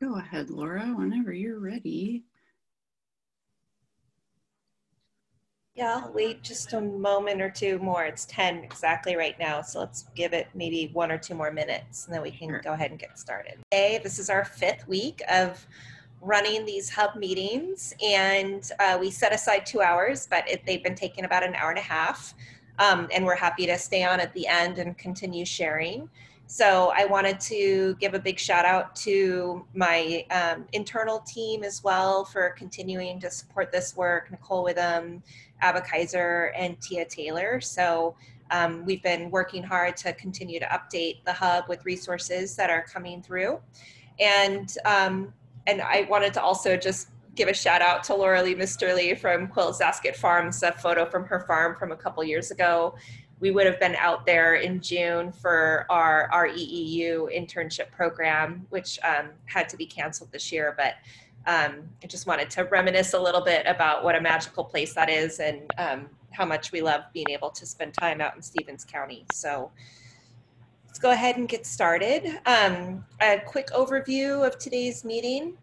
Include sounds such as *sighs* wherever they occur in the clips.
Go ahead, Laura, whenever you're ready. Yeah, I'll wait just a moment or two more. It's 10 exactly right now, so let's give it maybe one or two more minutes and then we can sure. go ahead and get started. Hey, this is our fifth week of running these hub meetings, and uh, we set aside two hours, but it, they've been taking about an hour and a half. Um, and we're happy to stay on at the end and continue sharing. So I wanted to give a big shout out to my um, internal team as well for continuing to support this work, Nicole Witham, Abba Kaiser, and Tia Taylor. So um, we've been working hard to continue to update the hub with resources that are coming through. And, um, and I wanted to also just give a shout out to Lora Lea Misterly from Quillisascut Farms, a photo from her farm from a couple years ago we would have been out there in June for our, REEU internship program, which um, had to be canceled this year. But um, I just wanted to reminisce a little bit about what a magical place that is and um, how much we love being able to spend time out in Stevens County. So let's go ahead and get started. Um, a quick overview of today's meeting.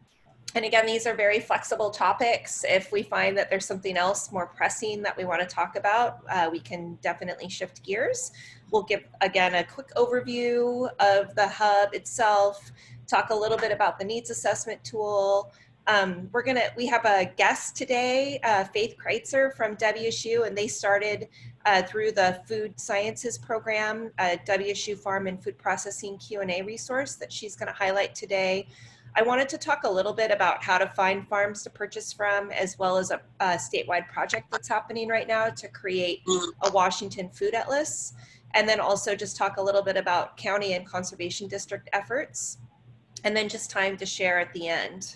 And again, these are very flexible topics. If we find that there's something else more pressing that we want to talk about, uh, we can definitely shift gears. We'll give, again, a quick overview of the hub itself, talk a little bit about the needs assessment tool. Um, we're gonna, we have a guest today, uh, Faith Critzer from WSU, and they started uh, through the Food Sciences Program, a WSU Farm and Food Processing Q&A resource that she's gonna highlight today. I wanted to talk a little bit about how to find farms to purchase from, as well as a, a statewide project that's happening right now to create a Washington food atlas. And then also just talk a little bit about county and conservation district efforts. And then just time to share at the end.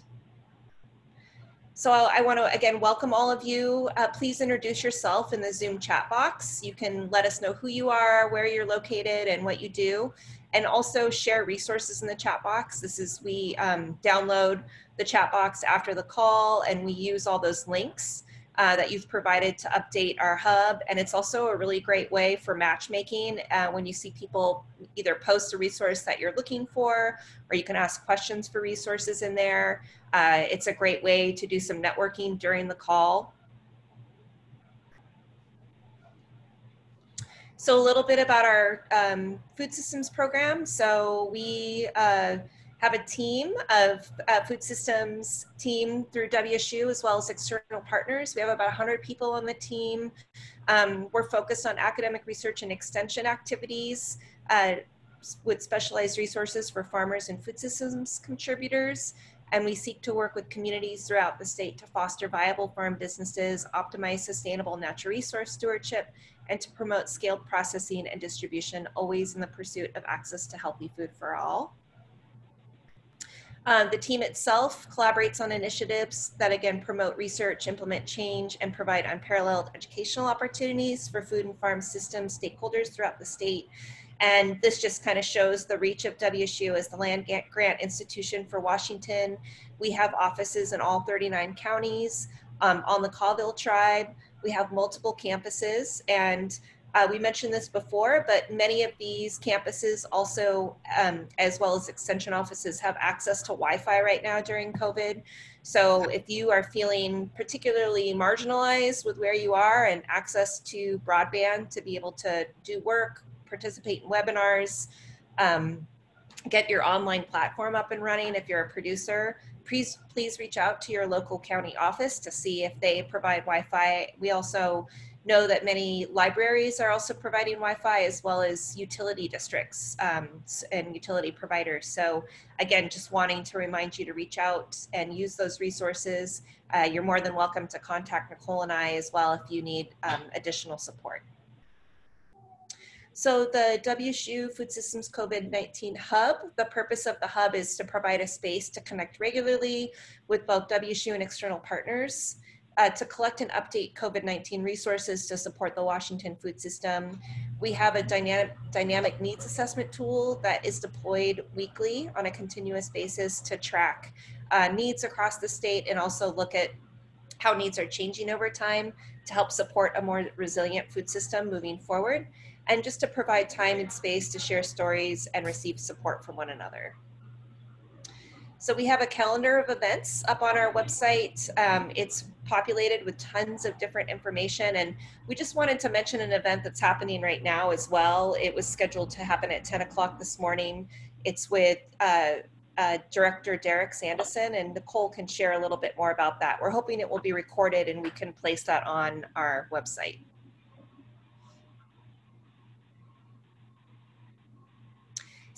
So I want to again welcome all of you. Uh, please introduce yourself in the Zoom chat box. You can let us know who you are, where you're located, and what you do and also share resources in the chat box. This is, we um, download the chat box after the call and we use all those links uh, that you've provided to update our hub. And it's also a really great way for matchmaking uh, when you see people either post a resource that you're looking for, or you can ask questions for resources in there. Uh, it's a great way to do some networking during the call. So a little bit about our um, food systems program. So we uh, have a team of uh, food systems team through WSU as well as external partners. We have about 100 people on the team. Um, we're focused on academic research and extension activities uh, with specialized resources for farmers and food systems contributors. And we seek to work with communities throughout the state to foster viable farm businesses, optimize sustainable natural resource stewardship, and to promote scaled processing and distribution, always in the pursuit of access to healthy food for all. Um, the team itself collaborates on initiatives that again promote research, implement change, and provide unparalleled educational opportunities for food and farm systems stakeholders throughout the state. And this just kind of shows the reach of WSU as the land grant institution for Washington. We have offices in all 39 counties um, on the Colville tribe. We have multiple campuses and uh, we mentioned this before, but many of these campuses also, um, as well as extension offices, have access to Wi-Fi right now during COVID. So if you are feeling particularly marginalized with where you are and access to broadband to be able to do work, participate in webinars, um, get your online platform up and running if you're a producer, please, please reach out to your local county office to see if they provide Wi-Fi. We also know that many libraries are also providing Wi-Fi as well as utility districts um, and utility providers. So again, just wanting to remind you to reach out and use those resources. Uh, you're more than welcome to contact Nicole and I as well if you need um, additional support. So the WSU Food Systems COVID-19 Hub, the purpose of the hub is to provide a space to connect regularly with both WSU and external partners, uh, to collect and update COVID-19 resources to support the Washington food system. We have a dynamic, dynamic needs assessment tool that is deployed weekly on a continuous basis to track uh, needs across the state and also look at how needs are changing over time to help support a more resilient food system moving forward and just to provide time and space to share stories and receive support from one another. So we have a calendar of events up on our website. Um, it's populated with tons of different information, and we just wanted to mention an event that's happening right now as well. It was scheduled to happen at 10 o'clock this morning. It's with uh, uh, Director Derek Sandison, and Nicole can share a little bit more about that. We're hoping it will be recorded and we can place that on our website.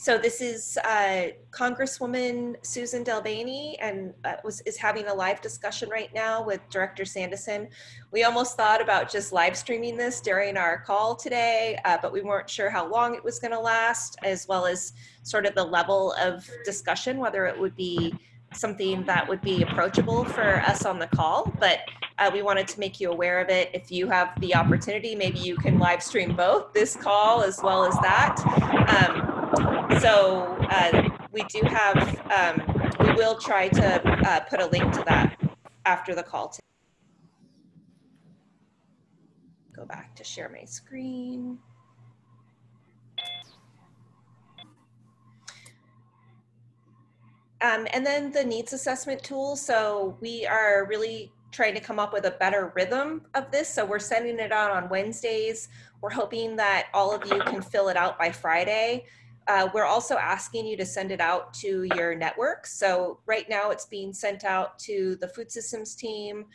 So this is uh, Congresswoman Suzan DelBene and uh, was is having a live discussion right now with Director Sandison. We almost thought about just live streaming this during our call today, uh, but we weren't sure how long it was going to last, as well as sort of the level of discussion, whether it would be something that would be approachable for us on the call. But uh, we wanted to make you aware of it. If you have the opportunity, maybe you can live stream both this call as well as that. Um, so uh, we do have, um, we will try to uh, put a link to that after the call. Go back to share my screen. Um, and then the needs assessment tool. So we are really trying to come up with a better rhythm of this. So we're sending it out on Wednesdays. We're hoping that all of you can fill it out by Friday. Uh, we're also asking you to send it out to your network. So right now it's being sent out to the food systems team,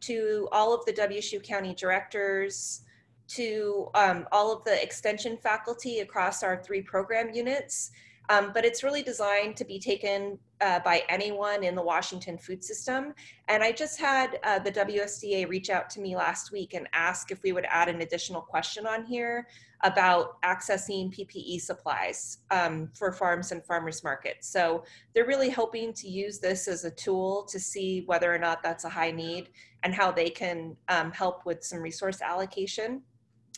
to all of the WSU County directors, to um, all of the extension faculty across our three program units. Um, but it's really designed to be taken uh, by anyone in the Washington food system. And I just had uh, the WSDA reach out to me last week and ask if we would add an additional question on here about accessing PPE supplies um, for farms and farmers markets. So they're really hoping to use this as a tool to see whether or not that's a high need and how they can um, help with some resource allocation.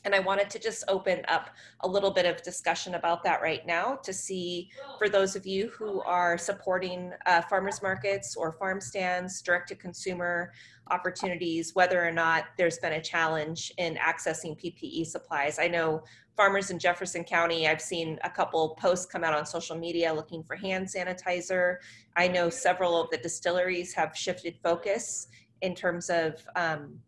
And I wanted to just open up a little bit of discussion about that right now to see for those of you who are supporting uh, farmers markets or farm stands, direct to consumer opportunities, whether or not there's been a challenge in accessing PPE supplies. I know farmers in Jefferson County, I've seen a couple posts come out on social media looking for hand sanitizer. I know several of the distilleries have shifted focus in terms of um,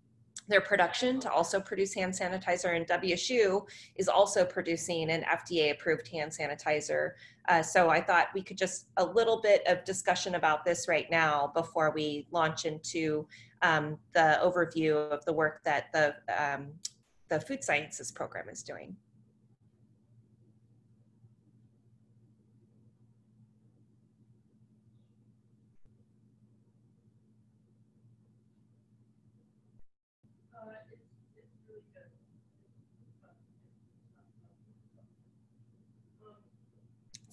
their production to also produce hand sanitizer and WSU is also producing an FDA approved hand sanitizer. Uh, so I thought we could just a little bit of discussion about this right now before we launch into um, the overview of the work that the, um, the food sciences program is doing.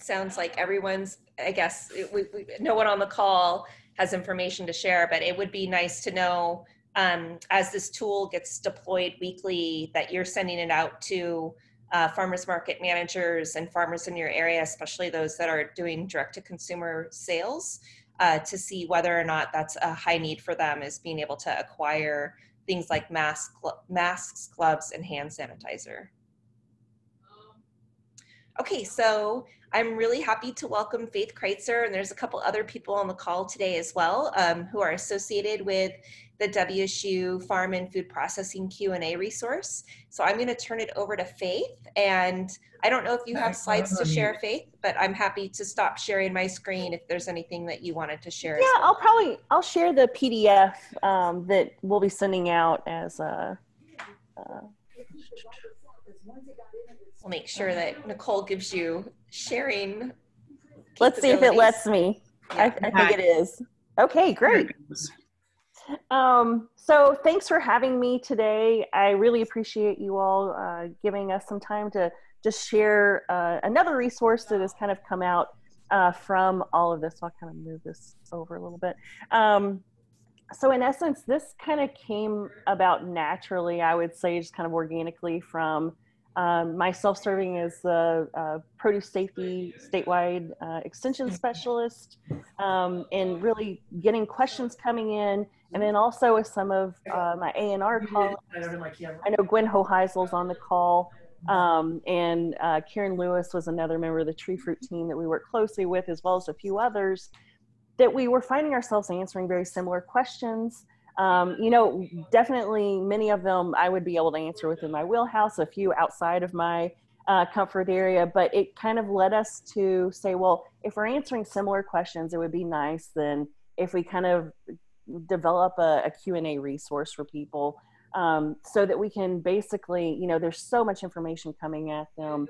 Sounds like everyone's i guess we, we, no one on the call has information to share but it would be nice to know um, as this tool gets deployed weekly that you're sending it out to uh, farmers market managers and farmers in your area especially those that are doing direct to consumer sales uh, to see whether or not that's a high need for them is being able to acquire things like masks, masks gloves and hand sanitizer. Okay so I'm really happy to welcome Faith Critzer, and there's a couple other people on the call today as well um, who are associated with the WSU Farm and Food Processing Q&A resource. So I'm going to turn it over to Faith, and I don't know if you have slides to share, Faith, but I'm happy to stop sharing my screen if there's anything that you wanted to share. Yeah, well. I'll probably I'll share the PDF um, that we'll be sending out as a. Uh, We'll make sure that Nicole gives you sharing. Let's see if it lets me. Yeah. I, I, think it is. Okay, great. Um, so thanks for having me today. I really appreciate you all uh, giving us some time to just share uh, another resource that has kind of come out uh, from all of this. So I'll kind of move this over a little bit. Um, so in essence, this kind of came about naturally, I would say, just kind of organically from um, myself serving as the uh, produce safety statewide uh, extension mm-hmm. specialist um, and really getting questions coming in and then also with some of uh, my ANR colleagues. I know Gwen Hoheisel's on the call um, and uh, Karen Lewis was another member of the tree fruit team that we work closely with as well as a few others that we were finding ourselves answering very similar questions. Um, you know, definitely many of them I would be able to answer within my wheelhouse, a few outside of my uh, comfort area, but it kind of led us to say, well, if we're answering similar questions, it would be nice then if we kind of develop a, a Q&A resource for people um, so that we can basically, you know, there's so much information coming at them.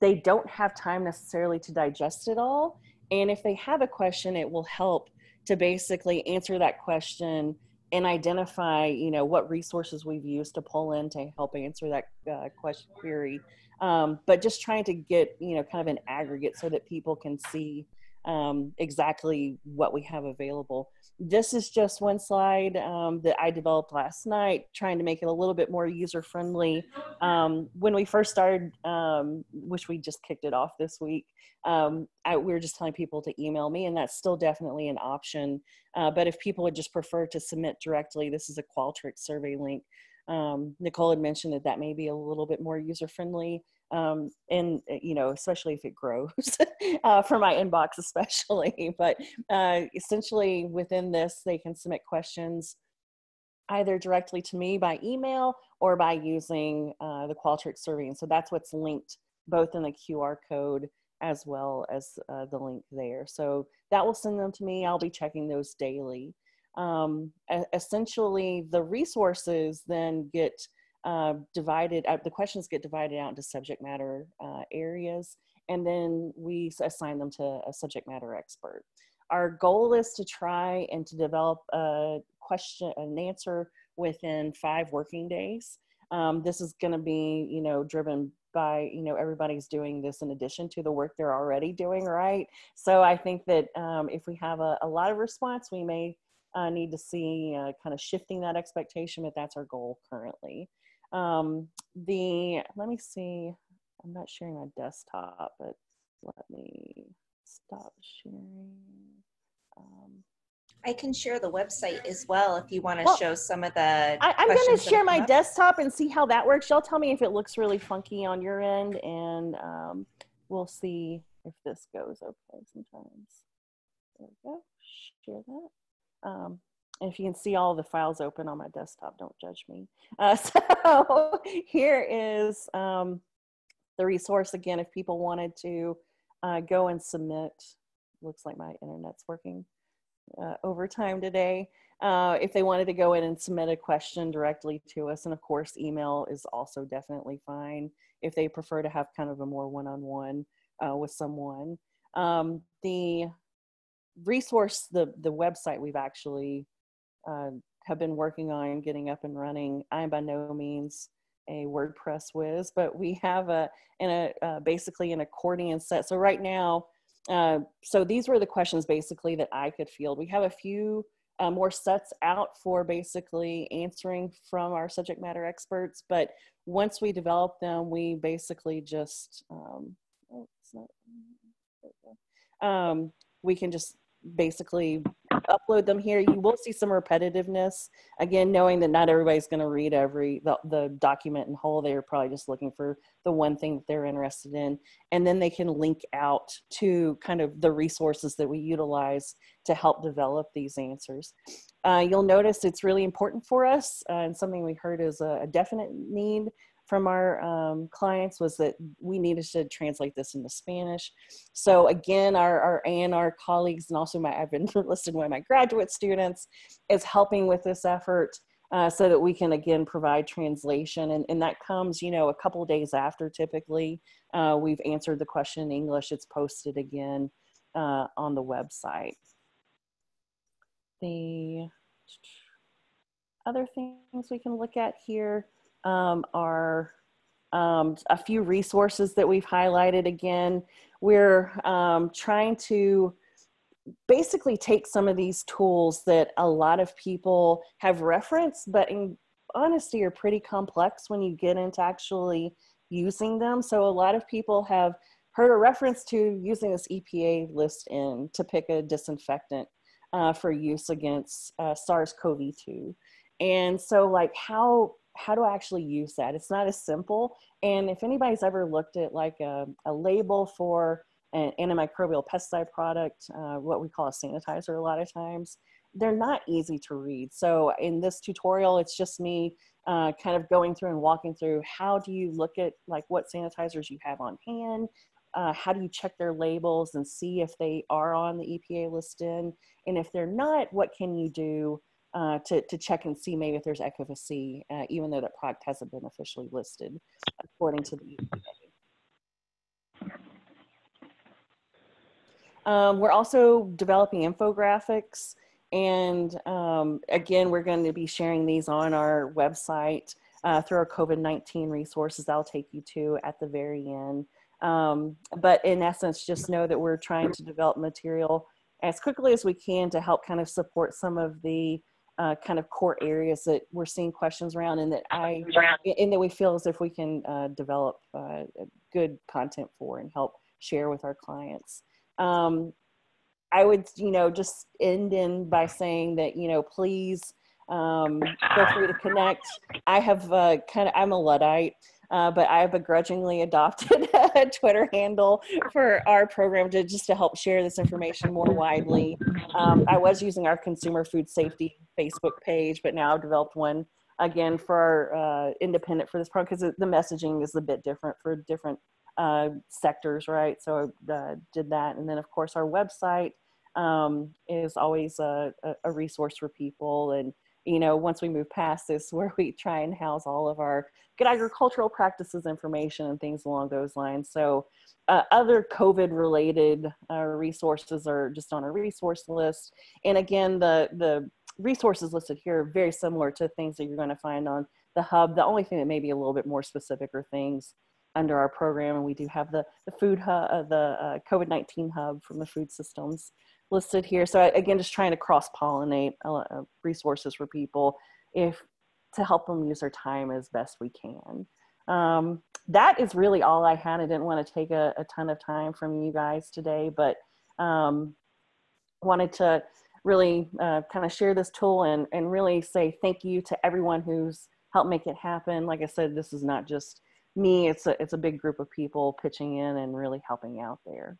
They don't have time necessarily to digest it all. And if they have a question, it will help to basically answer that question and identify, you know, what resources we've used to pull in to help answer that uh, question query. Um, but just trying to get, you know, kind of an aggregate so that people can see um, exactly what we have available. This is just one slide um, that I developed last night, trying to make it a little bit more user friendly. Um, when we first started, um, which we just kicked it off this week, um, I, we were just telling people to email me, and that's still definitely an option. Uh, but if people would just prefer to submit directly, this is a Qualtrics survey link. Um, Nicole had mentioned that that may be a little bit more user friendly um, and uh, you know especially if it grows *laughs* uh, for my inbox especially *laughs* but uh, essentially within this they can submit questions either directly to me by email or by using uh, the Qualtrics survey and so that's what's linked both in the QR code as well as uh, the link there. So that will send them to me. I'll be checking those daily. Um, essentially the resources then get uh, divided, uh, the questions get divided out into subject matter uh, areas, and then we assign them to a subject matter expert. Our goal is to try and to develop a question, an answer within five working days. Um, this is going to be, you know, driven by, you know, everybody's doing this in addition to the work they're already doing, right? So I think that um, if we have a, a, lot of response, we may uh, need to see uh, kind of shifting that expectation, but that's our goal currently. Um, the, let me see, I'm not sharing my desktop, but let me stop sharing. Um, I can share the website as well if you want to well, show some of the. I, am going to share my up. desktop and see how that works. Y'all tell me if it looks really funky on your end, and um, we'll see if this goes okay sometimes. There we go. Share that. Um, and if you can see all the files open on my desktop, don't judge me. Uh, *laughs* so here is um, the resource again if people wanted to uh, go and submit. Looks like my internet's working uh, overtime today. Uh, if they wanted to go in and submit a question directly to us, and of course, email is also definitely fine if they prefer to have kind of a more one-on-one uh, with someone. Um, the resource, the the website we've actually uh, have been working on getting up and running. I'm by no means a WordPress whiz, but we have a, in a uh, basically an accordion set. So right now, uh, so these were the questions basically that I could field. We have a few uh, more sets out for basically answering from our subject matter experts, but once we develop them, we basically just, um, oh, not, um, we can just basically upload them here. You will see some repetitiveness. Again, knowing that not everybody's going to read every the, the document in whole. They're probably just looking for the one thing that they're interested in, and then they can link out to kind of the resources that we utilize to help develop these answers. Uh, you'll notice it's really important for us, uh, and something we heard is a, a definite need from our um, clients was that we needed to translate this into Spanish. So again, our, our ANR colleagues and also my, I've been *laughs* listed one of my graduate students is helping with this effort uh, so that we can again provide translation. And, and that comes, you know, a couple days after typically uh, we've answered the question in English, it's posted again uh, on the website. The other things we can look at here um, are um, a few resources that we've highlighted again. We're um, trying to basically take some of these tools that a lot of people have referenced, but in honesty are pretty complex when you get into actually using them. So a lot of people have heard a reference to using this EPA list in to pick a disinfectant uh, for use against uh, SARS-CoV-2. And so like how how do I actually use that? It's not as simple. And if anybody's ever looked at like a, a label for an antimicrobial pesticide product, uh, what we call a sanitizer a lot of times. They're not easy to read. So in this tutorial, it's just me uh, kind of going through and walking through how do you look at like what sanitizers you have on hand, uh, how do you check their labels and see if they are on the EPA listed? And if they're not, what can you do uh, to, to check and see maybe if there's efficacy, uh, even though that product hasn't been officially listed according to the EPA. Um, we're also developing infographics. And um, again, we're going to be sharing these on our website uh, through our COVID 19 resources I'll take you to at the very end. Um, but in essence, just know that we're trying to develop material as quickly as we can to help kind of support some of the uh, kind of core areas that we're seeing questions around and that I, and that we feel as if we can uh, develop uh, good content for and help share with our clients. Um, I would, you know, just end in by saying that, you know, please um, feel free to connect. I have uh, kind of, I'm a Luddite uh, but I have begrudgingly adopted *laughs* a Twitter handle for our program to just to help share this information more widely. Um, I was using our consumer food safety Facebook page, but now I've developed one again for our uh, independent for this program because the messaging is a bit different for different uh, sectors, right? So I uh, did that, and then of course our website um, is always a, a, resource for people and you know, once we move past this, *laughs* where we try and house all of our good agricultural practices information and things along those lines. So, uh, other COVID related uh, resources are just on a resource list. And again, the, the resources listed here are very similar to things that you're going to find on the hub. The only thing that may be a little bit more specific are things under our program. And we do have the, the food hub, uh, the uh, COVID 19 hub from the food systems listed here. So again, just trying to cross pollinate uh, uh, resources for people if to help them use their time as best we can. Um, that is really all I had. I didn't want to take a, a ton of time from you guys today, but um, wanted to really uh, kind of share this tool and, and really say thank you to everyone who's helped make it happen. Like I said, this is not just me, it's a, it's a big group of people pitching in and really helping out there.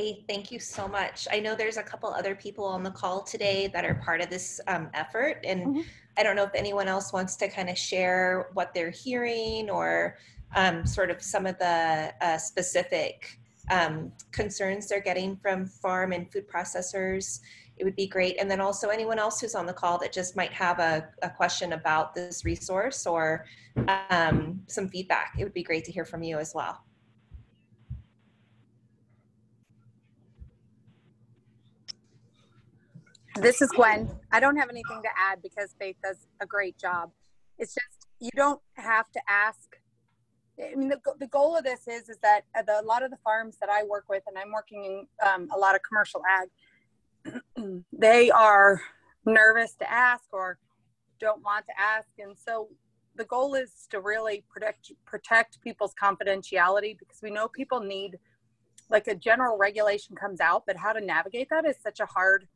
Hey, thank you so much. I know there's a couple other people on the call today that are part of this um, effort, and mm-hmm. I don't know if anyone else wants to kind of share what they're hearing or um, sort of some of the uh, specific um, concerns they're getting from farm and food processors. It would be great. And then also anyone else who's on the call that just might have a, a question about this resource or um, some feedback. It would be great to hear from you as well. This is Gwen. I don't have anything to add because Faith does a great job. It's just you don't have to ask. I mean, the, the goal of this is is that the, a lot of the farms that I work with, and I'm working in um, a lot of commercial ag, *clears throat* they are nervous to ask or don't want to ask, and so the goal is to really protect protect people's confidentiality because we know people need like a general regulation comes out, but how to navigate that is such a hard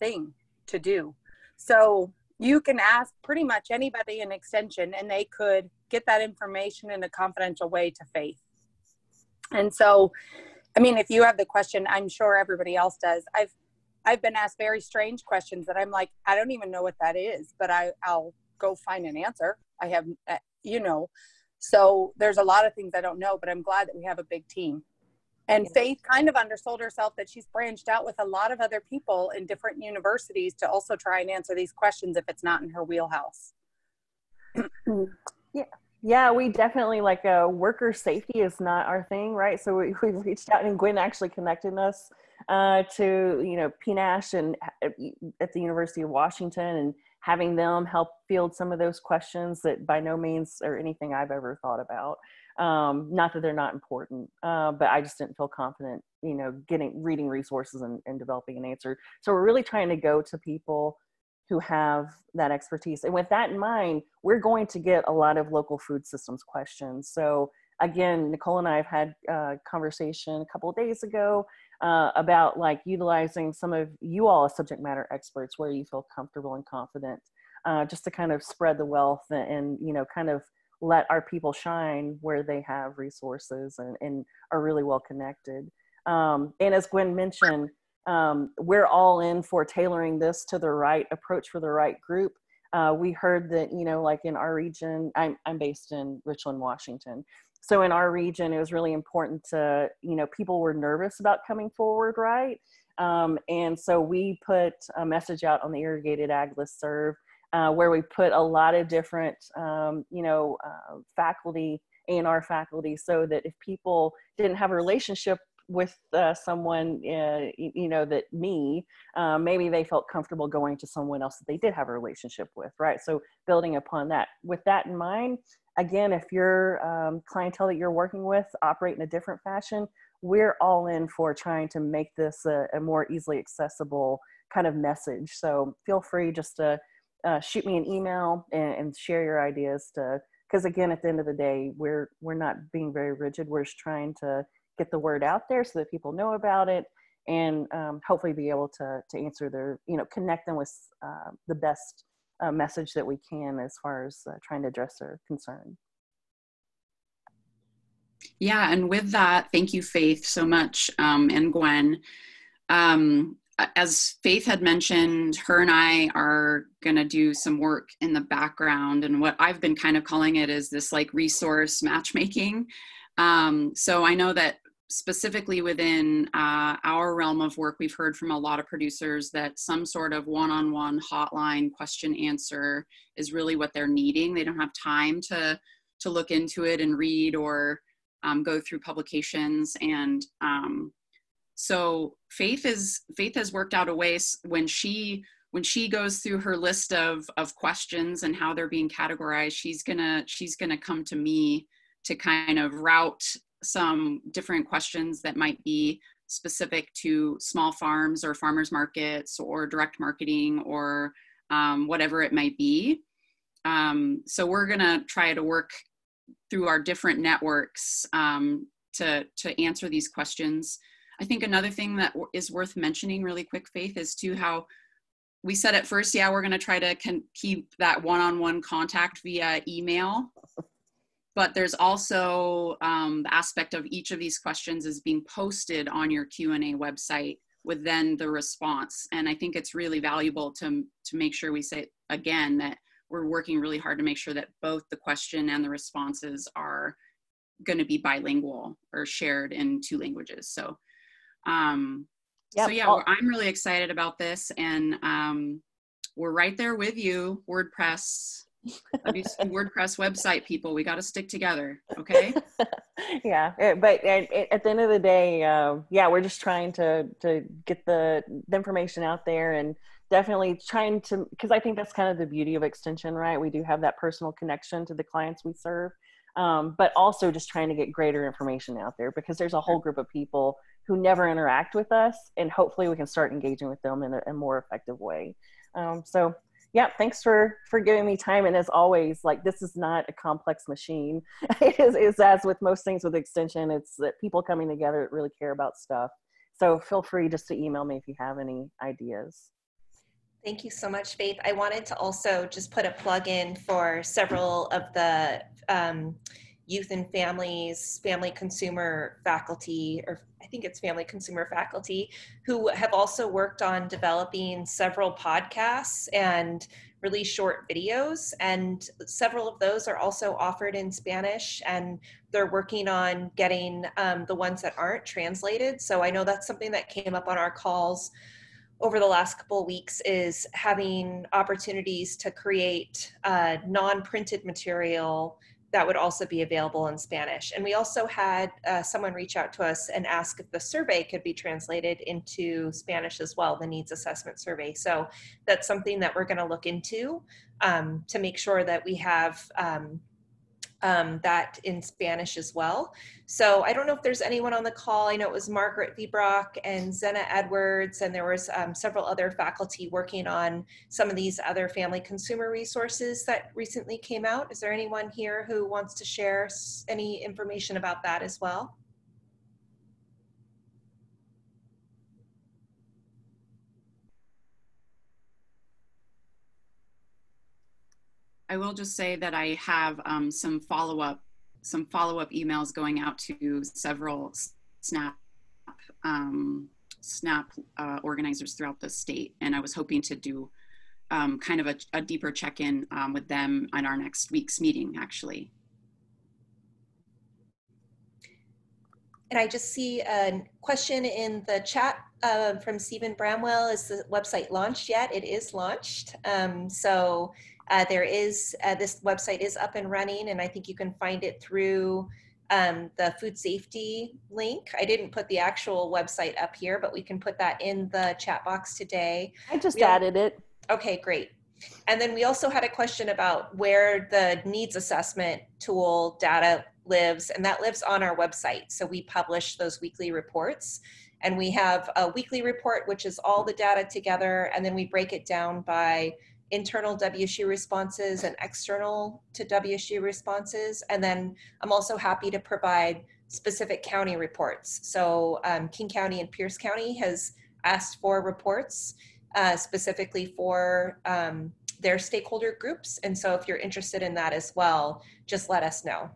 thing to do. So you can ask pretty much anybody in extension and they could get that information in a confidential way to faith. And so, I mean, if you have the question, I'm sure everybody else does. I've I've been asked very strange questions that I'm like, I don't even know what that is, but I I'll go find an answer. I have, uh, you know, so there's a lot of things I don't know, but I'm glad that we have a big team. And Faith kind of undersold herself that she's branched out with a lot of other people in different universities to also try and answer these questions if it's not in her wheelhouse. yeah. Yeah, we definitely like uh, worker safety is not our thing, right? So we, we've reached out and Gwen actually connected us uh, to, you know, PNASH and uh, at the University of Washington and having them help field some of those questions that by no means are anything I've ever thought about. Um, not that they're not important, uh, but I just didn't feel confident, you know, getting reading resources and, and developing an answer. So we're really trying to go to people who have that expertise. And with that in mind, we're going to get a lot of local food systems questions. So again, Nicole and I have had a conversation a couple of days ago uh, about like utilizing some of you all as subject matter experts where you feel comfortable and confident, uh, just to kind of spread the wealth and, and, you know kind of let our people shine where they have resources and, and are really well connected. Um, and as Gwen mentioned, um, we're all in for tailoring this to the right approach for the right group. Uh, we heard that, you know, like in our region, I'm, I'm based in Richland, Washington. So in our region, it was really important to, you know, people were nervous about coming forward, right? Um, and so we put a message out on the irrigated ag list serve uh, where we put a lot of different, um, you know, uh, faculty, ANR faculty, so that if people didn't have a relationship with uh, someone, uh, you know, that me, uh, maybe they felt comfortable going to someone else that they did have a relationship with, right? So building upon that. With that in mind, again, if your um, clientele that you're working with operate in a different fashion, we're all in for trying to make this a, a more easily accessible kind of message. So feel free just to uh, shoot me an email and, and share your ideas to because again at the end of the day we're we're not being very rigid. We're just trying to get the word out there so that people know about it and um, hopefully be able to to answer their you know connect them with uh, the best uh, message that we can as far as uh, trying to address their concern. Yeah and with that thank you faith so much um, and gwen. Um, as Faith had mentioned, her and I are going to do some work in the background. And what I've been kind of calling it is this like resource matchmaking. Um, so I know that specifically within uh, our realm of work, we've heard from a lot of producers that some sort of one on one hotline question answer is really what they're needing. They don't have time to, to look into it and read or um, go through publications. And um, so faith is faith has worked out a way when she when she goes through her list of of questions and how they're being categorized she's gonna she's gonna come to me to kind of route some different questions that might be specific to small farms or farmers markets or direct marketing or um, whatever it might be. Um, so we're gonna try to work through our different networks um, to to answer these questions I think another thing that is worth mentioning really quick, Faith, is to how we said at first, yeah, we're going to try to keep that one-on-one contact via email. But there's also um, the aspect of each of these questions is being posted on your Q&A website with then the response. And I think it's really valuable to, to make sure we say again that we're working really hard to make sure that both the question and the responses are going to be bilingual or shared in two languages. So um, yep. So yeah, I'm really excited about this, and um, we're right there with you, WordPress. *laughs* WordPress website people, we got to stick together, okay? *laughs* yeah, eh, but at, at, the end of the day, uh, yeah, we're just trying to to get the, the information out there and definitely trying to because I think that's kind of the beauty of extension, right? We do have that personal connection to the clients we serve, um, but also just trying to get greater information out there because there's a whole group of people who never interact with us and hopefully we can start engaging with them in a, a more effective way. Um, so yeah thanks for for giving me time. And as always like this is not a complex machine. *laughs* It is, it's as with most things with extension it's that people coming together that really care about stuff. So feel free just to email me if you have any ideas. Thank you so much, Faith. I wanted to also just put a plug in for several of the um, youth and families, family consumer faculty, or I think it's family consumer faculty, who have also worked on developing several podcasts and really short videos. And several of those are also offered in Spanish, and they're working on getting um, the ones that aren't translated. So I know that's something that came up on our calls over the last couple of weeks is having opportunities to create uh, non-printed material that would also be available in Spanish. And we also had uh, someone reach out to us and ask if the survey could be translated into Spanish as well, the needs assessment survey. So that's something that we're going to look into um, to make sure that we have um, um, that in Spanish as well. So I don't know if there's anyone on the call. I know it was Margaret Viebrock and Zena Edwards, and there was um, several other faculty working on some of these other family consumer resources that recently came out. Is there anyone here who wants to share any information about that as well? I will just say that I have um, some follow up some follow up emails going out to several SNAP um, SNAP uh, organizers throughout the state, and I was hoping to do um, kind of a, a deeper check in um, with them on our next week's meeting, actually. And I just see a question in the chat uh, from Stephen Bramwell. Is the website launched yet? It is launched. Um, so uh, there is, uh, this website is up and running, and I think you can find it through um, the food safety link. I didn't put the actual website up here, but we can put that in the chat box today. I just we added it. Okay, great. And then we also had a question about where the needs assessment tool data lives, and that lives on our website. So we publish those weekly reports. And we have a weekly report, which is all the data together, and then we break it down by internal WSU responses and external to WSU responses. And then I'm also happy to provide specific county reports. So um, King County and Pierce County has asked for reports uh, specifically for um, their stakeholder groups. And so if you're interested in that as well, just let us know.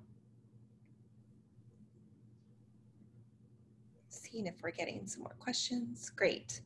Seeing if we're getting some more questions. Great.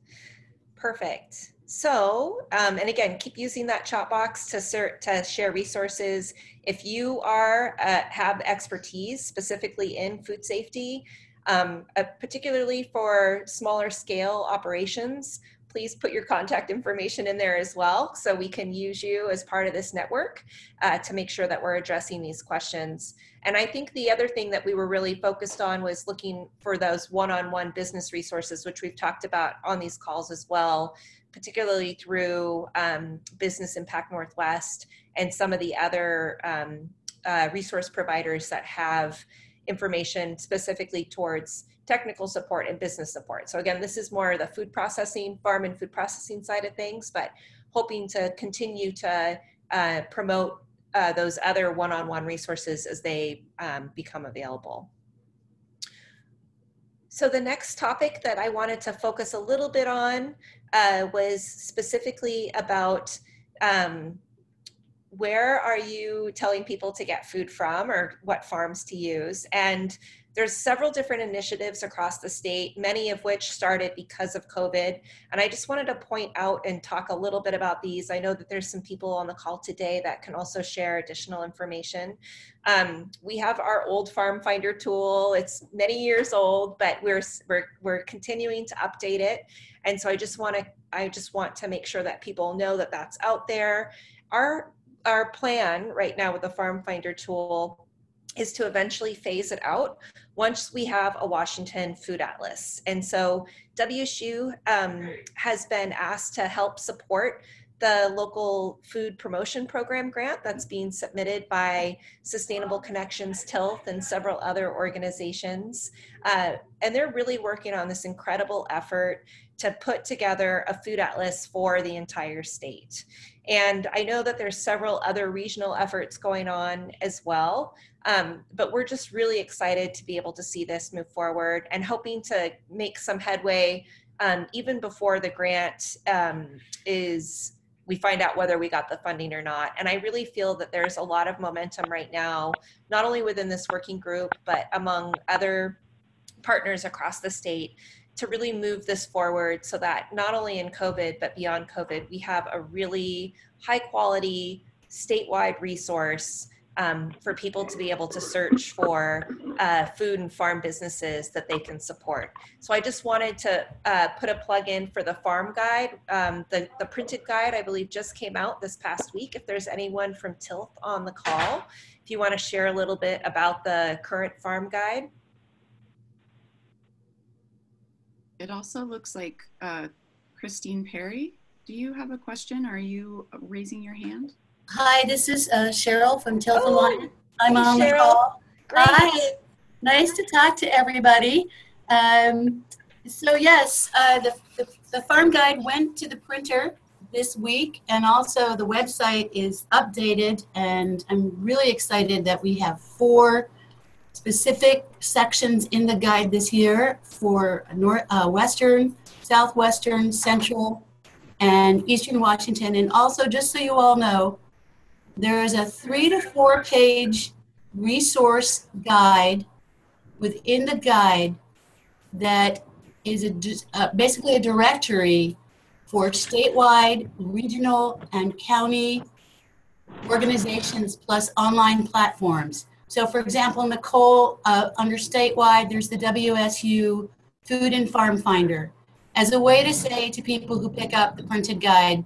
Perfect. So, um, and again, keep using that chat box to, to share resources. If you are uh, have expertise specifically in food safety, um, uh, particularly for smaller scale operations, please put your contact information in there as well so we can use you as part of this network uh, to make sure that we're addressing these questions. And I think the other thing that we were really focused on was looking for those one-on-one business resources, which we've talked about on these calls as well, particularly through um, Business Impact Northwest and some of the other um, uh, resource providers that have information specifically towards technical support and business support. So again, this is more the food processing, farm and food processing side of things, but hoping to continue to uh, promote uh, those other one-on-one resources as they um, become available. So the next topic that I wanted to focus a little bit on uh, was specifically about um, where are you telling people to get food from or what farms to use? And there's several different initiatives across the state, many of which started because of COVID. And I just wanted to point out and talk a little bit about these. I know that there's some people on the call today that can also share additional information. Um, we have our old Farm Finder tool. It's many years old, but we're, we're, we're continuing to update it. And so I just want to I just want to make sure that people know that that's out there. Our our plan right now with the Farm Finder tool is to eventually phase it out once we have a Washington Food Atlas. And so WSU um, has been asked to help support the local food promotion program grant that's being submitted by Sustainable Connections, Tilth, and several other organizations. Uh, and they're really working on this incredible effort to put together a food atlas for the entire state. And I know that there's several other regional efforts going on as well. Um, but we're just really excited to be able to see this move forward and hoping to make some headway um, even before the grant um, is we find out whether we got the funding or not. And I really feel that there's a lot of momentum right now, not only within this working group, but among other partners across the state to really move this forward so that not only in COVID, but beyond COVID, we have a really high quality statewide resource um, for people to be able to search for uh, food and farm businesses that they can support. So I just wanted to uh, put a plug in for the farm guide. Um, the, the printed guide, I believe, just came out this past week. If there's anyone from Tilth on the call, if you want to share a little bit about the current farm guide. It also looks like uh, Christine Perry. Do you have a question? Are you raising your hand? Hi, this is uh, Cheryl from Tilth oh, I'm hey, on Cheryl. the call. Great. Hi, nice to talk to everybody. Um, so yes, uh, the, the, the farm guide went to the printer this week and also the website is updated and I'm really excited that we have four specific sections in the guide this year for north, uh, Western, Southwestern, Central, and Eastern Washington. And also, just so you all know, there is a three to four page resource guide within the guide that is a, uh, basically a directory for statewide, regional, and county organizations plus online platforms. So, for example, Nicole, uh, under statewide, there's the WSU Food and Farm Finder as a way to say to people who pick up the printed guide,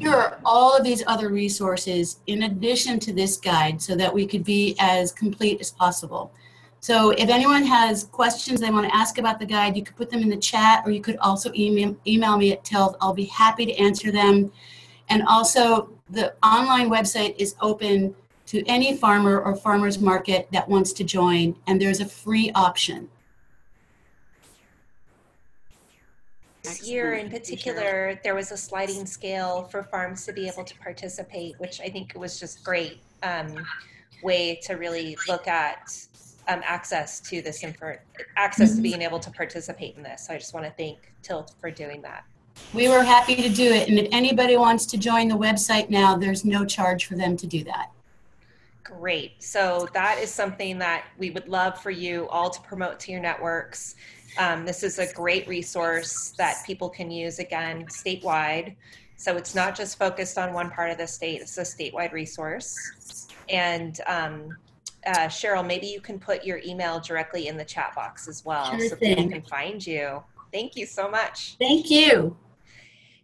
here are all of these other resources in addition to this guide so that we could be as complete as possible. So if anyone has questions they want to ask about the guide, you could put them in the chat or you could also email, email me at Tilth. I'll be happy to answer them. And also the online website is open to any farmer or farmer's market that wants to join and there's a free option. This year in particular, there was a sliding scale for farms to be able to participate, which I think was just great um, way to really look at um, access to this info, access to mm-hmm. being able to participate in this. So I just want to thank Tilth for doing that. We were happy to do it, and if anybody wants to join the website now, there's no charge for them to do that. Great. So that is something that we would love for you all to promote to your networks. Um, this is a great resource that people can use again statewide. So it's not just focused on one part of the state, it's a statewide resource. And um, uh, Cheryl, maybe you can put your email directly in the chat box as well sure so thing. people can find you. Thank you so much. Thank you.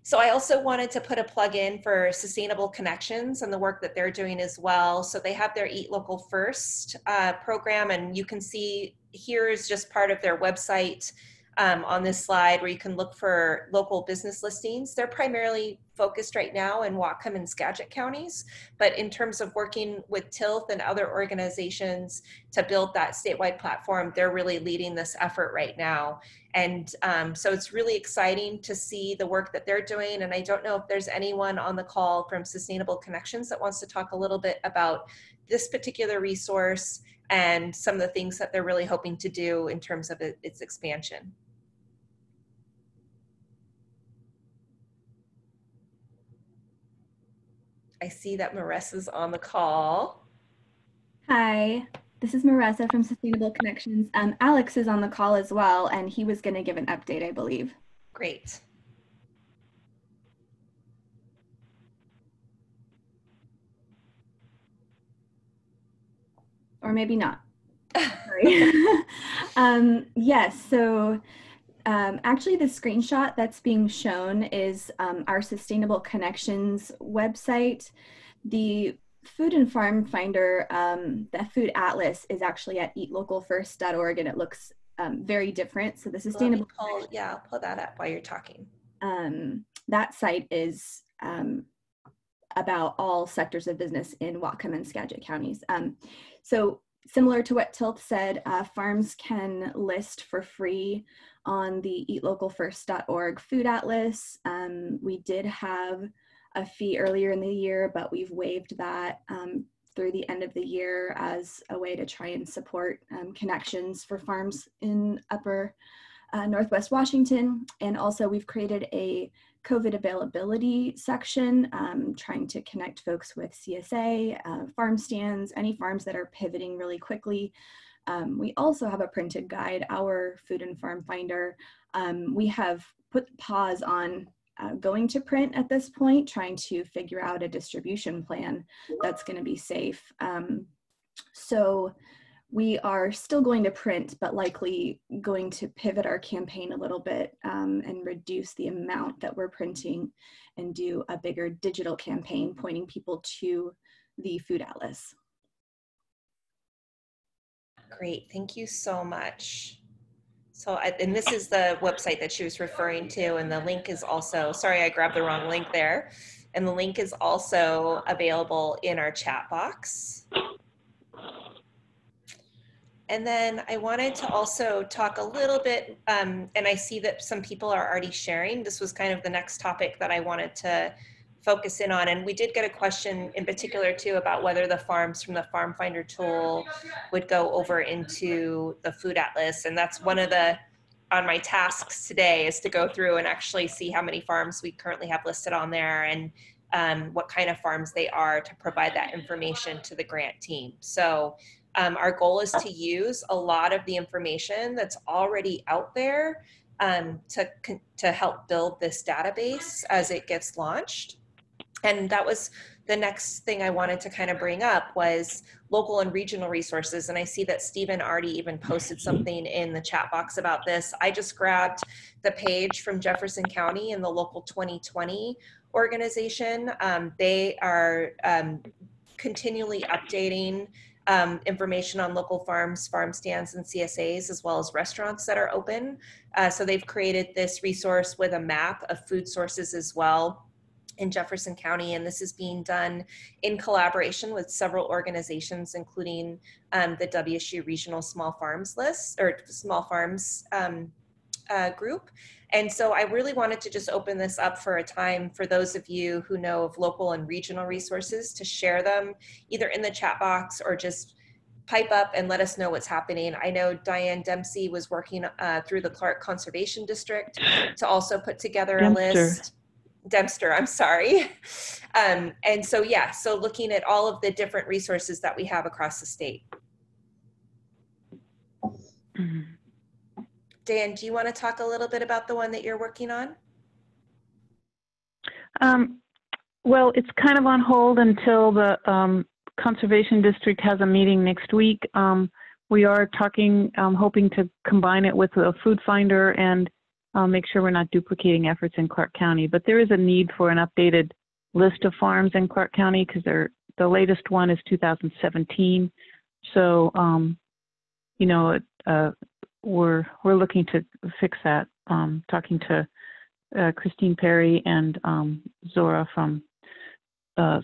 So I also wanted to put a plug in for Sustainable Connections and the work that they're doing as well. So they have their Eat Local First uh, program, and you can see here is just part of their website um, on this slide where you can look for local business listings. They're primarily focused right now in Whatcom and Skagit counties, but in terms of working with TILTH and other organizations to build that statewide platform, they're really leading this effort right now. And um, so it's really exciting to see the work that they're doing. And I don't know if there's anyone on the call from Sustainable Connections that wants to talk a little bit about this particular resource and some of the things that they're really hoping to do in terms of it, its expansion. I see that Marissa's on the call. Hi, this is Marissa from Sustainable Connections. Um, Alex is on the call as well, and he was going to give an update, I believe. Great. Or maybe not. *laughs* Sorry. *laughs* um, yes, so um, actually, the screenshot that's being shown is um, our Sustainable Connections website. The Food and Farm Finder, um, the Food Atlas, is actually at eatlocalfirst.org, and it looks um, very different. So the Sustainable, pull, yeah, I'll pull that up while you're talking. Um, that site is um, about all sectors of business in Whatcom and Skagit counties. so similar to what Tilth said, uh, farms can list for free on the eatlocalfirst.org food atlas. Um, we did have a fee earlier in the year, but we've waived that um, through the end of the year as a way to try and support um, connections for farms in upper uh, Northwest Washington. And also we've created a COVID availability section, um, trying to connect folks with CSA, uh, farm stands, any farms that are pivoting really quickly um, we also have a printed guide, our Food and Farm Finder. Um, we have put pause on uh, going to print at this point, trying to figure out a distribution plan that's going to be safe. Um, so we are still going to print, but likely going to pivot our campaign a little bit um, and reduce the amount that we're printing and do a bigger digital campaign pointing people to the Food Atlas. Great, thank you so much. So, and this is the website that she was referring to, and the link is also, sorry, I grabbed the wrong link there. And the link is also available in our chat box. And then I wanted to also talk a little bit, um, and I see that some people are already sharing. This was kind of the next topic that I wanted to focus in on. And we did get a question in particular too about whether the farms from the Farm Finder tool would go over into the Food Atlas. And that's one of the on my tasks today is to go through and actually see how many farms we currently have listed on there and um, what kind of farms they are to provide that information to the grant team. So um, our goal is to use a lot of the information that's already out there um, to, to help build this database as it gets launched. And that was the next thing I wanted to kind of bring up was local and regional resources. And I see that Stephen already even posted something in the chat box about this. I just grabbed the page from Jefferson County and the local 2020 organization. Um, they are um, continually updating um, information on local farms, farm stands, and CSAs, as well as restaurants that are open. Uh, so they've created this resource with a map of food sources as well in Jefferson County, and this is being done in collaboration with several organizations, including um, the WSU Regional Small Farms List or Small Farms um, uh, group. And so I really wanted to just open this up for a time for those of you who know of local and regional resources to share them either in the chat box or just pipe up and let us know what's happening. I know Diane Dempsey was working uh, through the Clark Conservation District to also put together Dempster. a list. Dempster, I'm sorry. *laughs* Um, and so, yeah, so looking at all of the different resources that we have across the state. Mm-hmm. Dan, do you want to talk a little bit about the one that you're working on? Um, well, it's kind of on hold until the um, Conservation District has a meeting next week. Um, we are talking, um, hoping to combine it with a food finder and uh, make sure we're not duplicating efforts in Clark County. But there is a need for an updated list of farms in Clark County because the latest one is 2017. So, um, you know, uh, we're we're looking to fix that. Um, talking to uh, Christine Perry and um, Zora from uh,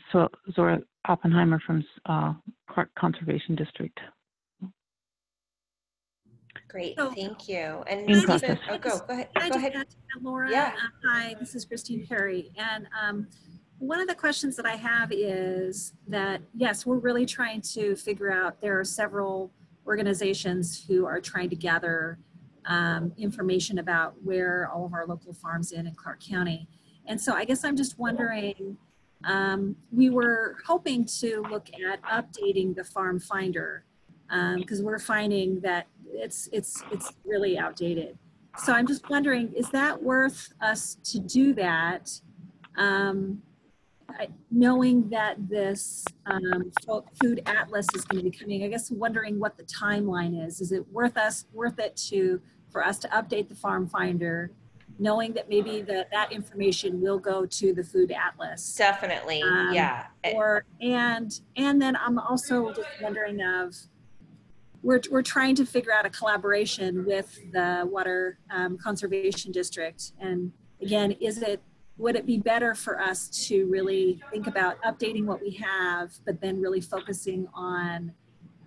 Zora Oppenheimer from uh, Clark Conservation District. Great, so, thank you. And oh, go, go ahead. Go ahead. Laura. Yeah. Uh, hi, this is Christine Perry. And um, one of the questions that I have is that, yes, we're really trying to figure out, there are several organizations who are trying to gather um, information about where all of our local farms in in Clark County. And so I guess I'm just wondering, um, we were hoping to look at updating the farm finder because um, we're finding that it's, it's, it's really outdated. So I'm just wondering, is that worth us to do that? Um, knowing that this um, food atlas is going to be coming, I guess wondering what the timeline is. Is it worth us worth it to for us to update the farm finder, knowing that maybe that that information will go to the food atlas? Definitely, um, yeah. Or and and then I'm also just wondering of we're, we're trying to figure out a collaboration with the water um, conservation district and again is it would it be better for us to really think about updating what we have, but then really focusing on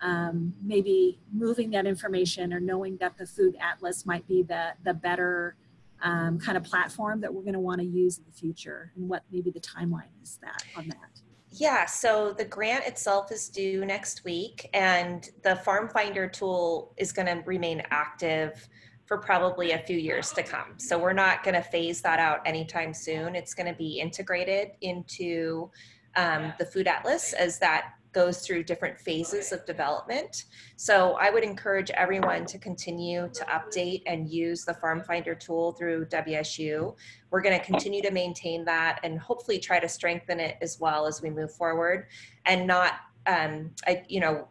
um, maybe moving that information or knowing that the food atlas might be the, the better um, kind of platform that we're going to want to use in the future and what maybe the timeline is that on that? Yeah, so the grant itself is due next week, and the Farm Finder tool is going to remain active for probably a few years to come. So we're not going to phase that out anytime soon. It's going to be integrated into um, the Food Atlas as that goes through different phases of development. So I would encourage everyone to continue to update and use the Farm Finder tool through WSU. We're going to continue to maintain that and hopefully try to strengthen it as well as we move forward and not, um, I, you know,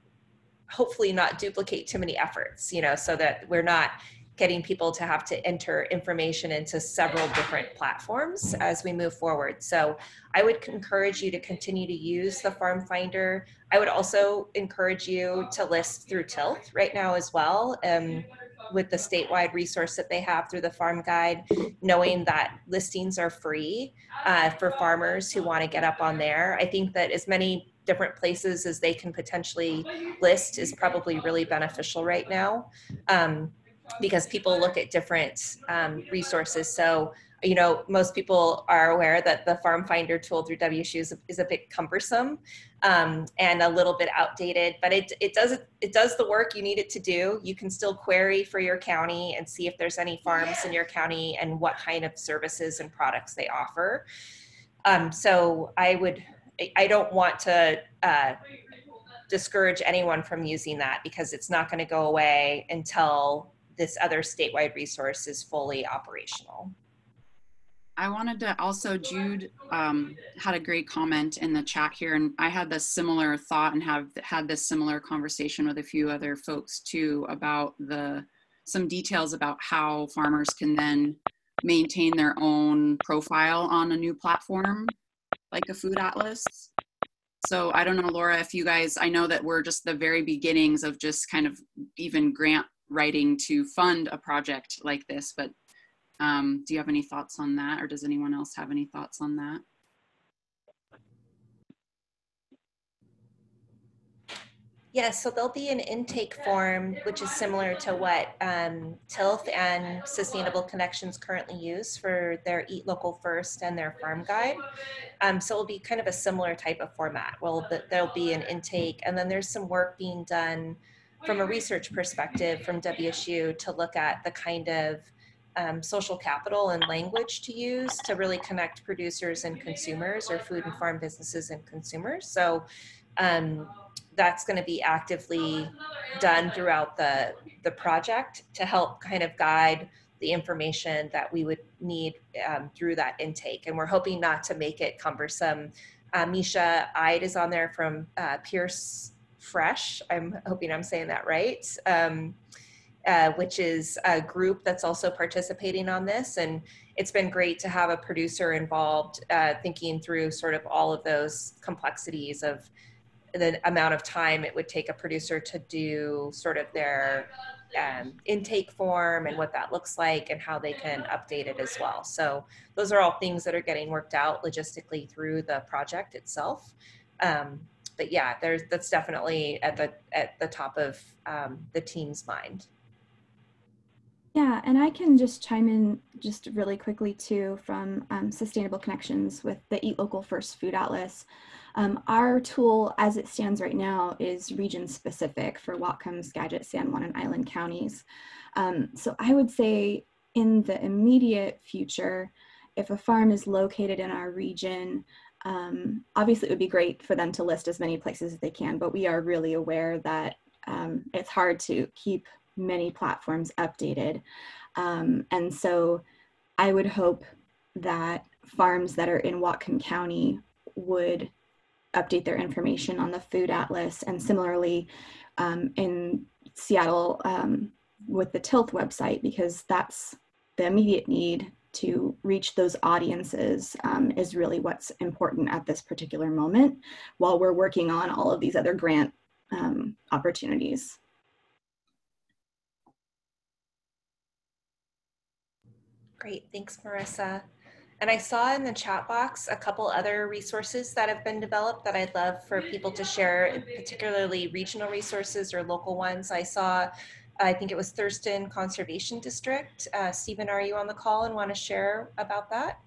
hopefully not duplicate too many efforts, you know, so that we're not getting people to have to enter information into several different platforms as we move forward. So I would encourage you to continue to use the Farm Finder. I would also encourage you to list through Tilth right now as well. Um, with the statewide resource that they have through the farm guide, knowing that listings are free uh, for farmers who want to get up on there. I think that as many different places as they can potentially list is probably really beneficial right now. Um, because people look at different um, resources. So, you know, most people are aware that the Farm Finder tool through WSU is a, is a bit cumbersome um, and a little bit outdated, but it, it does it does the work you need it to do. You can still query for your county and see if there's any farms in your county and what kind of services and products they offer. Um, so I would, I don't want to uh, discourage anyone from using that because it's not going to go away until this other statewide resource is fully operational. I wanted to also, Jude um, had a great comment in the chat here, and I had this similar thought and have had this similar conversation with a few other folks too about the some details about how farmers can then maintain their own profile on a new platform like a food atlas. So I don't know, Laura, if you guys, I know that we're just the very beginnings of just kind of even grant writing to fund a project like this, but um, do you have any thoughts on that or does anyone else have any thoughts on that? Yeah, so there'll be an intake form, which is similar to what um, Tilth and Sustainable Connections currently use for their Eat Local First and their farm guide. Um, so it'll be kind of a similar type of format. Well, there'll be an intake, and then there's some work being done from a research perspective from WSU to look at the kind of um, social capital and language to use to really connect producers and consumers or food and farm businesses and consumers. So um, that's going to be actively done throughout the, the project to help kind of guide the information that we would need um, through that intake. And we're hoping not to make it cumbersome. Uh, Misha Ide is on there from uh, Pierce Fresh. I'm hoping I'm saying that right. Um, uh, which is a group that's also participating on this. And it's been great to have a producer involved uh, thinking through sort of all of those complexities of the amount of time it would take a producer to do sort of their um, intake form and what that looks like and how they can update it as well. So those are all things that are getting worked out logistically through the project itself. Um, but yeah, there's that's definitely at the at the top of um, the team's mind. Yeah, and I can just chime in just really quickly too from um, Sustainable Connections with the Eat Local First Food Atlas. Um, our tool as it stands right now is region specific for Whatcom, Skagit, San Juan, and Island counties. Um, so I would say in the immediate future, if a farm is located in our region, um, obviously it would be great for them to list as many places as they can, but we are really aware that um, it's hard to keep many platforms updated. Um, and so I would hope that farms that are in Whatcom County would update their information on the food atlas and similarly um, in Seattle um, with the Tilth website because that's the immediate need to reach those audiences um, is really what's important at this particular moment while we're working on all of these other grant um, opportunities. Great, thanks, Marissa. And I saw in the chat box a couple other resources that have been developed that I'd love for people to share, particularly regional resources or local ones. I saw, I think it was Thurston Conservation District. Uh, Stephen, are you on the call and want to share about that?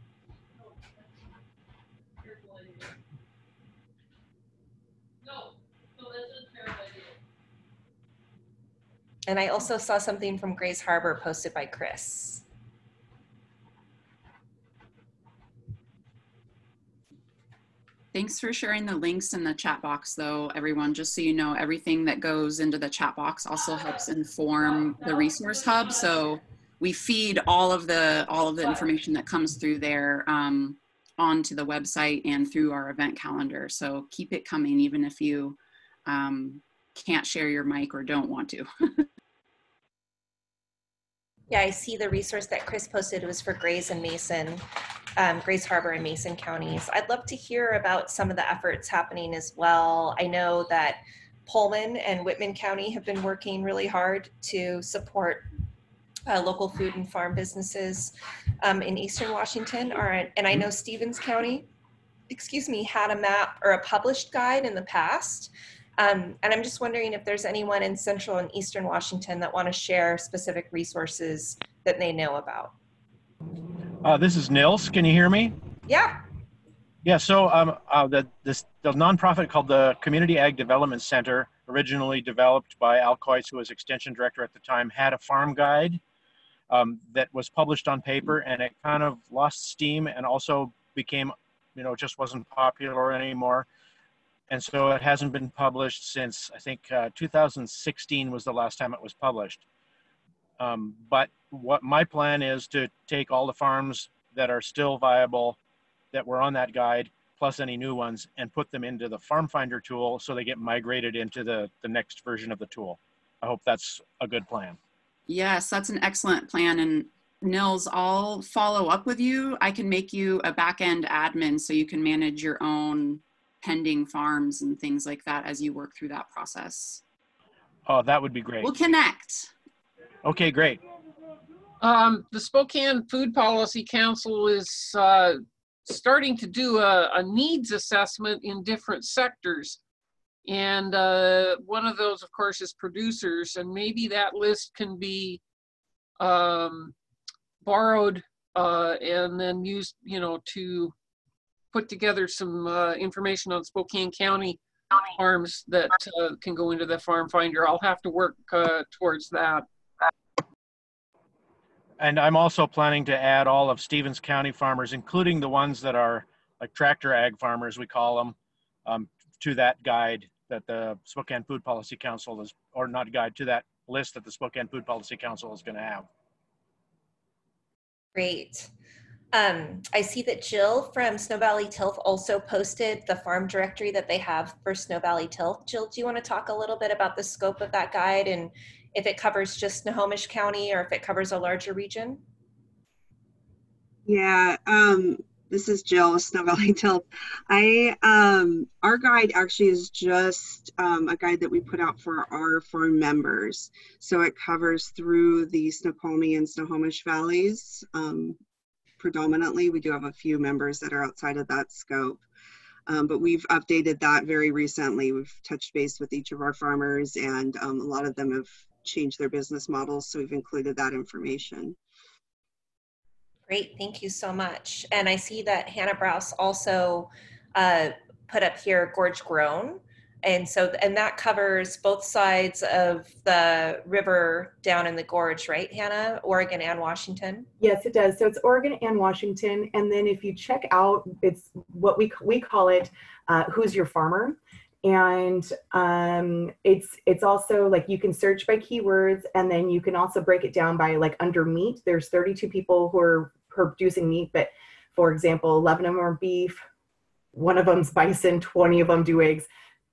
And I also saw something from Grays Harbor posted by Chris. Thanks for sharing the links in the chat box though, everyone, just so you know, everything that goes into the chat box also helps inform the resource hub. So we feed all of the, all of the information that comes through there um, onto the website and through our event calendar. So keep it coming, even if you um, can't share your mic or don't want to. *laughs* yeah, I see the resource that Chris posted was for Grays and Mason um, Grays Harbor and Mason counties. I'd love to hear about some of the efforts happening as well. I know that Pullman and Whitman County have been working really hard to support uh, local food and farm businesses um, in Eastern Washington. Or, and I know Stevens County, excuse me, had a map or a published guide in the past. Um, and I'm just wondering if there's anyone in Central and Eastern Washington that want to share specific resources that they know about. Uh, this is Nils. Can you hear me? Yeah. Yeah. So um, uh, the this the nonprofit called the Community Ag Development Center, originally developed by Al Coitz, who was extension director at the time, had a farm guide um, that was published on paper, and it kind of lost steam and also became you know, just wasn't popular anymore. And so it hasn't been published since I think uh, 2016 was the last time it was published. Um, but what my plan is to take all the farms that are still viable that were on that guide plus any new ones and put them into the farm finder tool so they get migrated into the, the next version of the tool. I hope that's a good plan. Yes, that's an excellent plan. And Nils, I'll follow up with you. I can make you a back-end admin so you can manage your own pending farms and things like that as you work through that process. Oh, that would be great. We'll connect. Okay, great. Um, the Spokane Food Policy Council is uh, starting to do a, a, needs assessment in different sectors. And uh, one of those, of course, is producers. And maybe that list can be um, borrowed uh, and then used, you know, to put together some uh, information on Spokane County farms that uh, can go into the farm finder. I'll have to work uh, towards that. And I'm also planning to add all of Stevens County farmers, including the ones that are like tractor ag farmers, we call them, um, to that guide that the Spokane Food Policy Council is, or not guide, to that list that the Spokane Food Policy Council is going to have. Great. Um, I see that Jill from Sno-Valley Tilth also posted the farm directory that they have for Sno-Valley Tilth. Jill, do you want to talk a little bit about the scope of that guide and if it covers just Snohomish County or if it covers a larger region? Yeah, um, this is Jill, Snow *laughs* Valley Tilth. I um, our guide actually is just um, a guide that we put out for our farm members. So it covers through the Snoqualmie and Snohomish valleys. Um, predominantly, we do have a few members that are outside of that scope. Um, but we've updated that very recently. We've touched base with each of our farmers, and um, a lot of them have change their business models. So we've included that information. Great, thank you so much. And I see that Hannah Browse also uh, put up here Gorge Grown. And so, and that covers both sides of the river down in the gorge, right, Hannah? Oregon and Washington? Yes, it does. So it's Oregon and Washington. And then if you check out, it's what we, we call it, uh, Who's Your Farmer? And um, it's it's also like you can search by keywords and then you can also break it down by like under meat. There's 32 people who are producing meat but for example 11 of them are beef one of them's bison 20 of them do eggs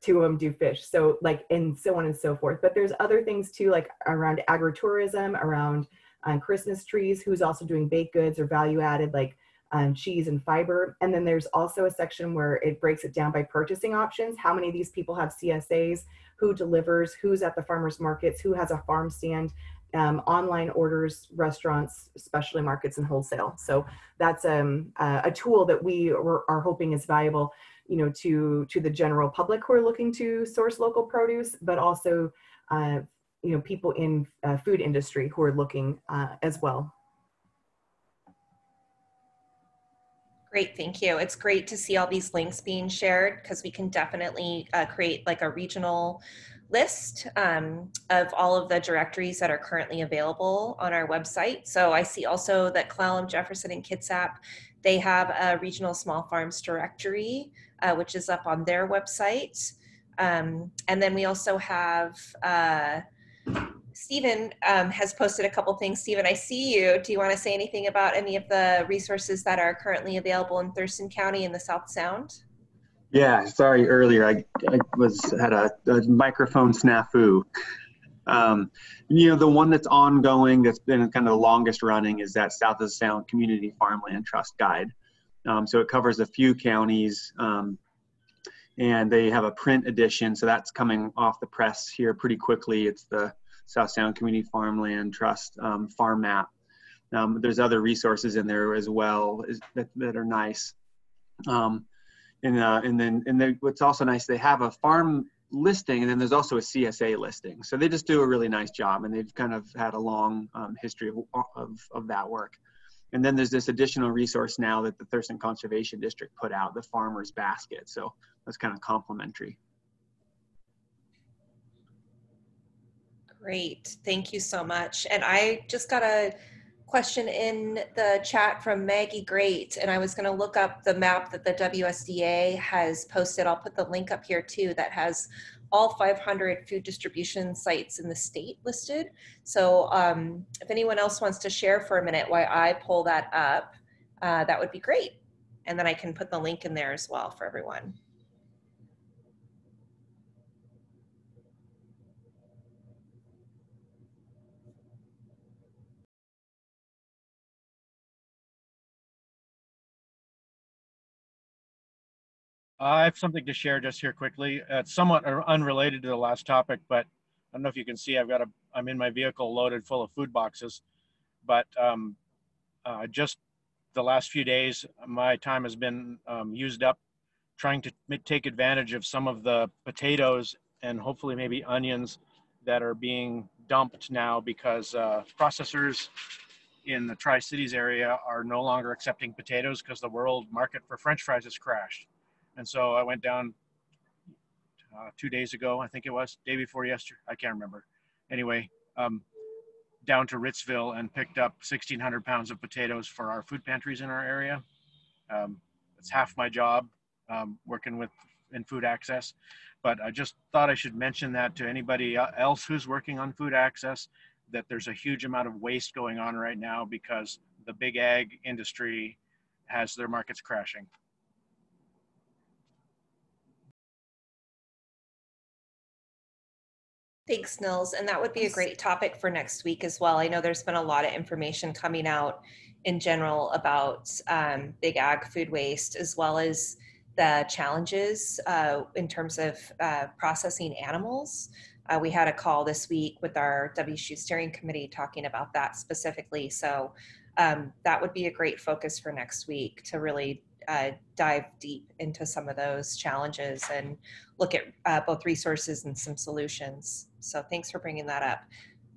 two of them do fish. So like and so on and so forth. But there's other things too like around agritourism around um, christmas trees who's also doing baked goods or value added like um, cheese and fiber. And then there's also a section where it breaks it down by purchasing options. How many of these people have CSAs? Who delivers? Who's at the farmers markets? Who has a farm stand? Um, online orders, restaurants, specialty markets, and wholesale. So that's um, uh, a tool that we are hoping is valuable, you know, to to the general public who are looking to source local produce, but also, uh, you know, people in uh, food industry who are looking uh, as well. Great, thank you. It's great to see all these links being shared because we can definitely uh, create like a regional list um, of all of the directories that are currently available on our website. So I see also that Clallam, Jefferson, and Kitsap, they have a regional small farms directory, uh, which is up on their website. Um, and then we also have uh, Stephen um, has posted a couple things. Stephen, I see you. Do you want to say anything about any of the resources that are currently available in Thurston County in the South Sound? Yeah, sorry earlier. I, I was had a, a microphone snafu. Um, you know, the one that's ongoing, that's been kind of the longest running, is that South of Sound Community Farmland Trust Guide. Um, so it covers a few counties, um, and they have a print edition. So that's coming off the press here pretty quickly. It's the South Sound Community Farmland Trust um, farm map. Um, there's other resources in there as well that, that are nice. Um, and, uh, and then and then what's also nice, they have a farm listing and then there's also a CSA listing. So they just do a really nice job and they've kind of had a long um, history of, of, of that work. And then there's this additional resource now that the Thurston Conservation District put out, the Farmer's Basket. So that's kind of complementary. Great, thank you so much. And I just got a question in the chat from Maggie Great, and I was going to look up the map that the WSDA has posted. I'll put the link up here too that has all 500 food distribution sites in the state listed. So um, if anyone else wants to share for a minute why I pull that up, uh, that would be great. And then I can put the link in there as well for everyone. I have something to share just here quickly. It's somewhat unrelated to the last topic, but I don't know if you can see, I've got a, I'm in my vehicle loaded full of food boxes, but um, uh, just the last few days, my time has been um, used up trying to take advantage of some of the potatoes and hopefully maybe onions that are being dumped now because uh, processors in the Tri-Cities area are no longer accepting potatoes because the world market for French fries has crashed. And so I went down uh, two days ago, I think it was, day before yesterday, I can't remember. Anyway, um, down to Ritzville and picked up 1,600 pounds of potatoes for our food pantries in our area. Um, it's half my job um, working with in food access, but I just thought I should mention that to anybody else who's working on food access, that there's a huge amount of waste going on right now because the big ag industry has their markets crashing. Thanks, Nils. And that would be a great topic for next week as well. I know there's been a lot of information coming out in general about um, big ag food waste, as well as the challenges uh, in terms of uh, processing animals. Uh, we had a call this week with our WSHU steering committee talking about that specifically. So um, that would be a great focus for next week to really uh, dive deep into some of those challenges and look at uh, both resources and some solutions. So thanks for bringing that up.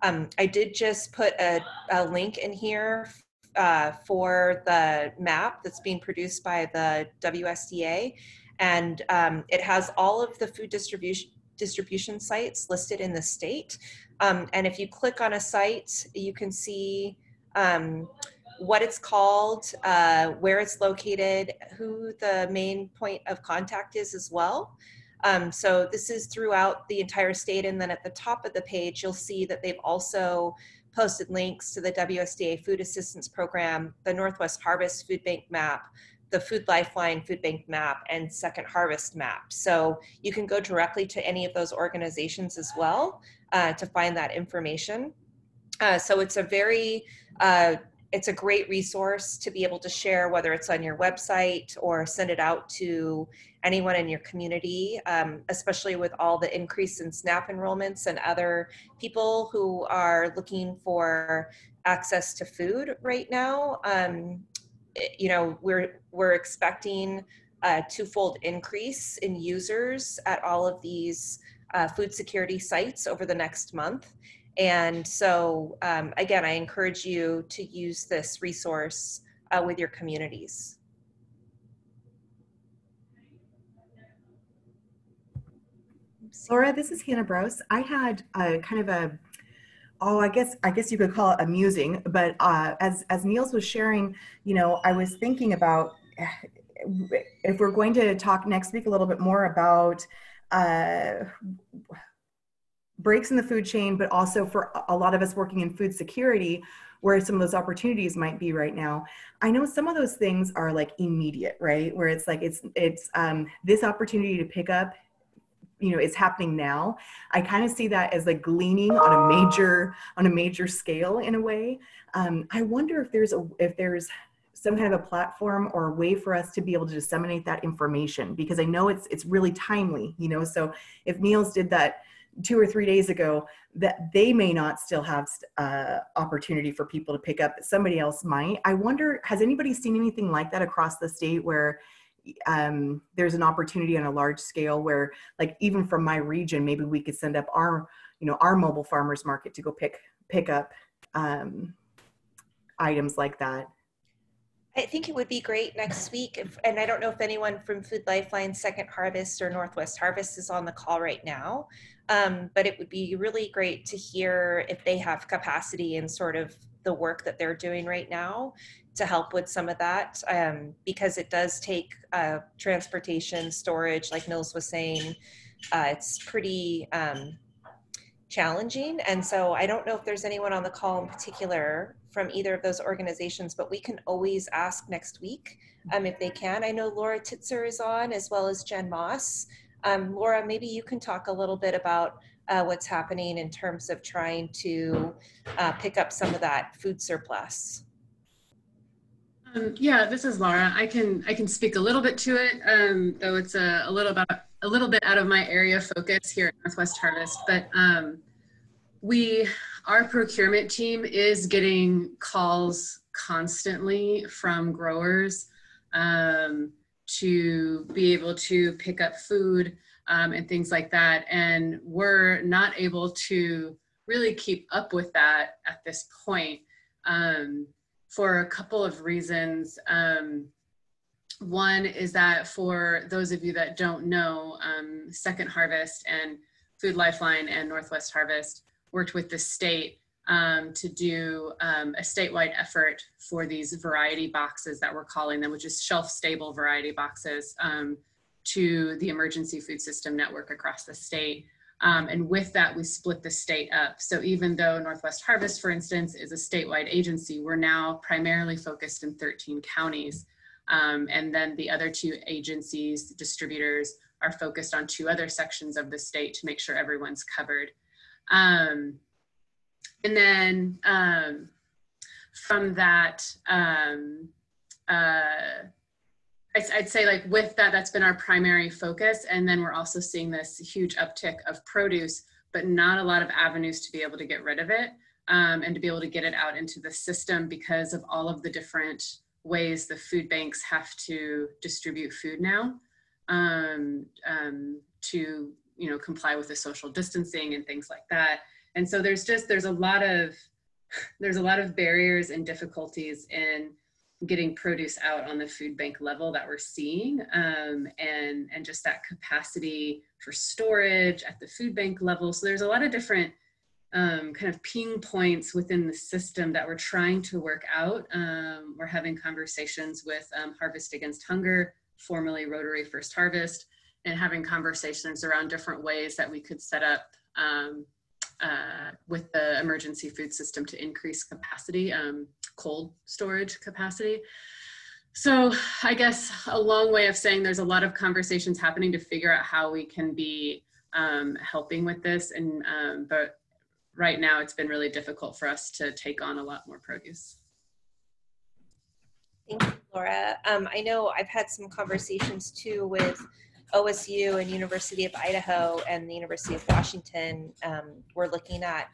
Um, I did just put a, a link in here uh, for the map that's being produced by the WSDA. And um, it has all of the food distribution distribution sites listed in the state. Um, and if you click on a site, you can see um, what it's called, uh, where it's located, who the main point of contact is as well. Um, so this is throughout the entire state. And then at the top of the page, you'll see that they've also posted links to the WSDA Food Assistance Program, the Northwest Harvest Food Bank map, the Food Lifeline Food Bank map, and Second Harvest map. So you can go directly to any of those organizations as well uh, to find that information. Uh, so it's a very uh, it's a great resource to be able to share, whether it's on your website or send it out to anyone in your community, um, especially with all the increase in SNAP enrollments and other people who are looking for access to food right now. Um, you know, we're we're expecting a twofold increase in users at all of these uh, food security sites over the next month. And so, um, again, I encourage you to use this resource uh, with your communities. Laura, this is Hannah Brose. I had a kind of a, oh, I guess I guess you could call it amusing, but uh, as as Nils was sharing, you know, I was thinking about if we're going to talk next week a little bit more about uh, breaks in the food chain, but also for a lot of us working in food security, where some of those opportunities might be right now. I know some of those things are like immediate, right? Where it's like it's it's um, this opportunity to pick up, you know, is happening now. I kind of see that as like gleaning on a major on a major scale in a way. Um, I wonder if there's a if there's some kind of a platform or a way for us to be able to disseminate that information because I know it's it's really timely, you know. So if Nils did that two or three days ago that they may not still have uh, opportunity for people to pick up somebody else might i wonder has anybody seen anything like that across the state where um, there's an opportunity on a large scale where like even from my region maybe we could send up our you know our mobile farmers market to go pick pick up um, items like that I think it would be great next week. If, and I don't know if anyone from Food Lifeline, Second Harvest, or Northwest Harvest is on the call right now. Um, but it would be really great to hear if they have capacity and sort of the work that they're doing right now to help with some of that um, because it does take uh, transportation, storage, like Nils was saying. Uh, it's pretty um, challenging. And so I don't know if there's anyone on the call in particular from either of those organizations, but we can always ask next week um, if they can. I know Laura Titzer is on as well as Jen Moss. Um, Laura, maybe you can talk a little bit about uh, what's happening in terms of trying to uh, pick up some of that food surplus. Um, yeah, this is Laura. I can I can speak a little bit to it, um, though it's a, a little bit a little bit out of my area of focus here at Northwest Harvest. But um, we our procurement team is getting calls constantly from growers um, to be able to pick up food um, and things like that. And we're not able to really keep up with that at this point um, for a couple of reasons. Um, one is that for those of you that don't know, um, Second Harvest and Food Lifeline and Northwest Harvest worked with the state um, to do um, a statewide effort for these variety boxes that we're calling them, which is shelf stable variety boxes um, to the emergency food system network across the state. Um, and with that, we split the state up. So even though Northwest Harvest, for instance, is a statewide agency, we're now primarily focused in 13 counties. Um, and then the other two agencies, distributors, are focused on two other sections of the state to make sure everyone's covered. Um, and then um, from that, um, uh, I'd say like with that, that's been our primary focus. And then we're also seeing this huge uptick of produce, but not a lot of avenues to be able to get rid of it um, and to be able to get it out into the system because of all of the different ways the food banks have to distribute food now um, um, to you know comply with the social distancing and things like that and so there's just there's a lot of there's a lot of barriers and difficulties in getting produce out on the food bank level that we're seeing um, and and just that capacity for storage at the food bank level. So there's a lot of different um, kind of ping points within the system that we're trying to work out. Um, we're having conversations with um, harvest against hunger formerly rotary first harvest and having conversations around different ways that we could set up um, uh, with the emergency food system to increase capacity, um, cold storage capacity. So I guess a long way of saying there's a lot of conversations happening to figure out how we can be um, helping with this. And um, but right now it's been really difficult for us to take on a lot more produce. Thank you, Laura. Um, I know I've had some conversations too with OSU and University of Idaho and the University of Washington um, we're looking at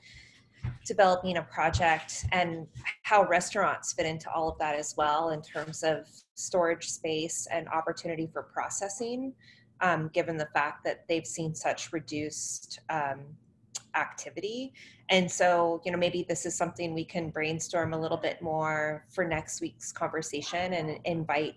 developing a project and how restaurants fit into all of that as well in terms of storage space and opportunity for processing, um, given the fact that they've seen such reduced um, activity. And so, you know, maybe this is something we can brainstorm a little bit more for next week's conversation and invite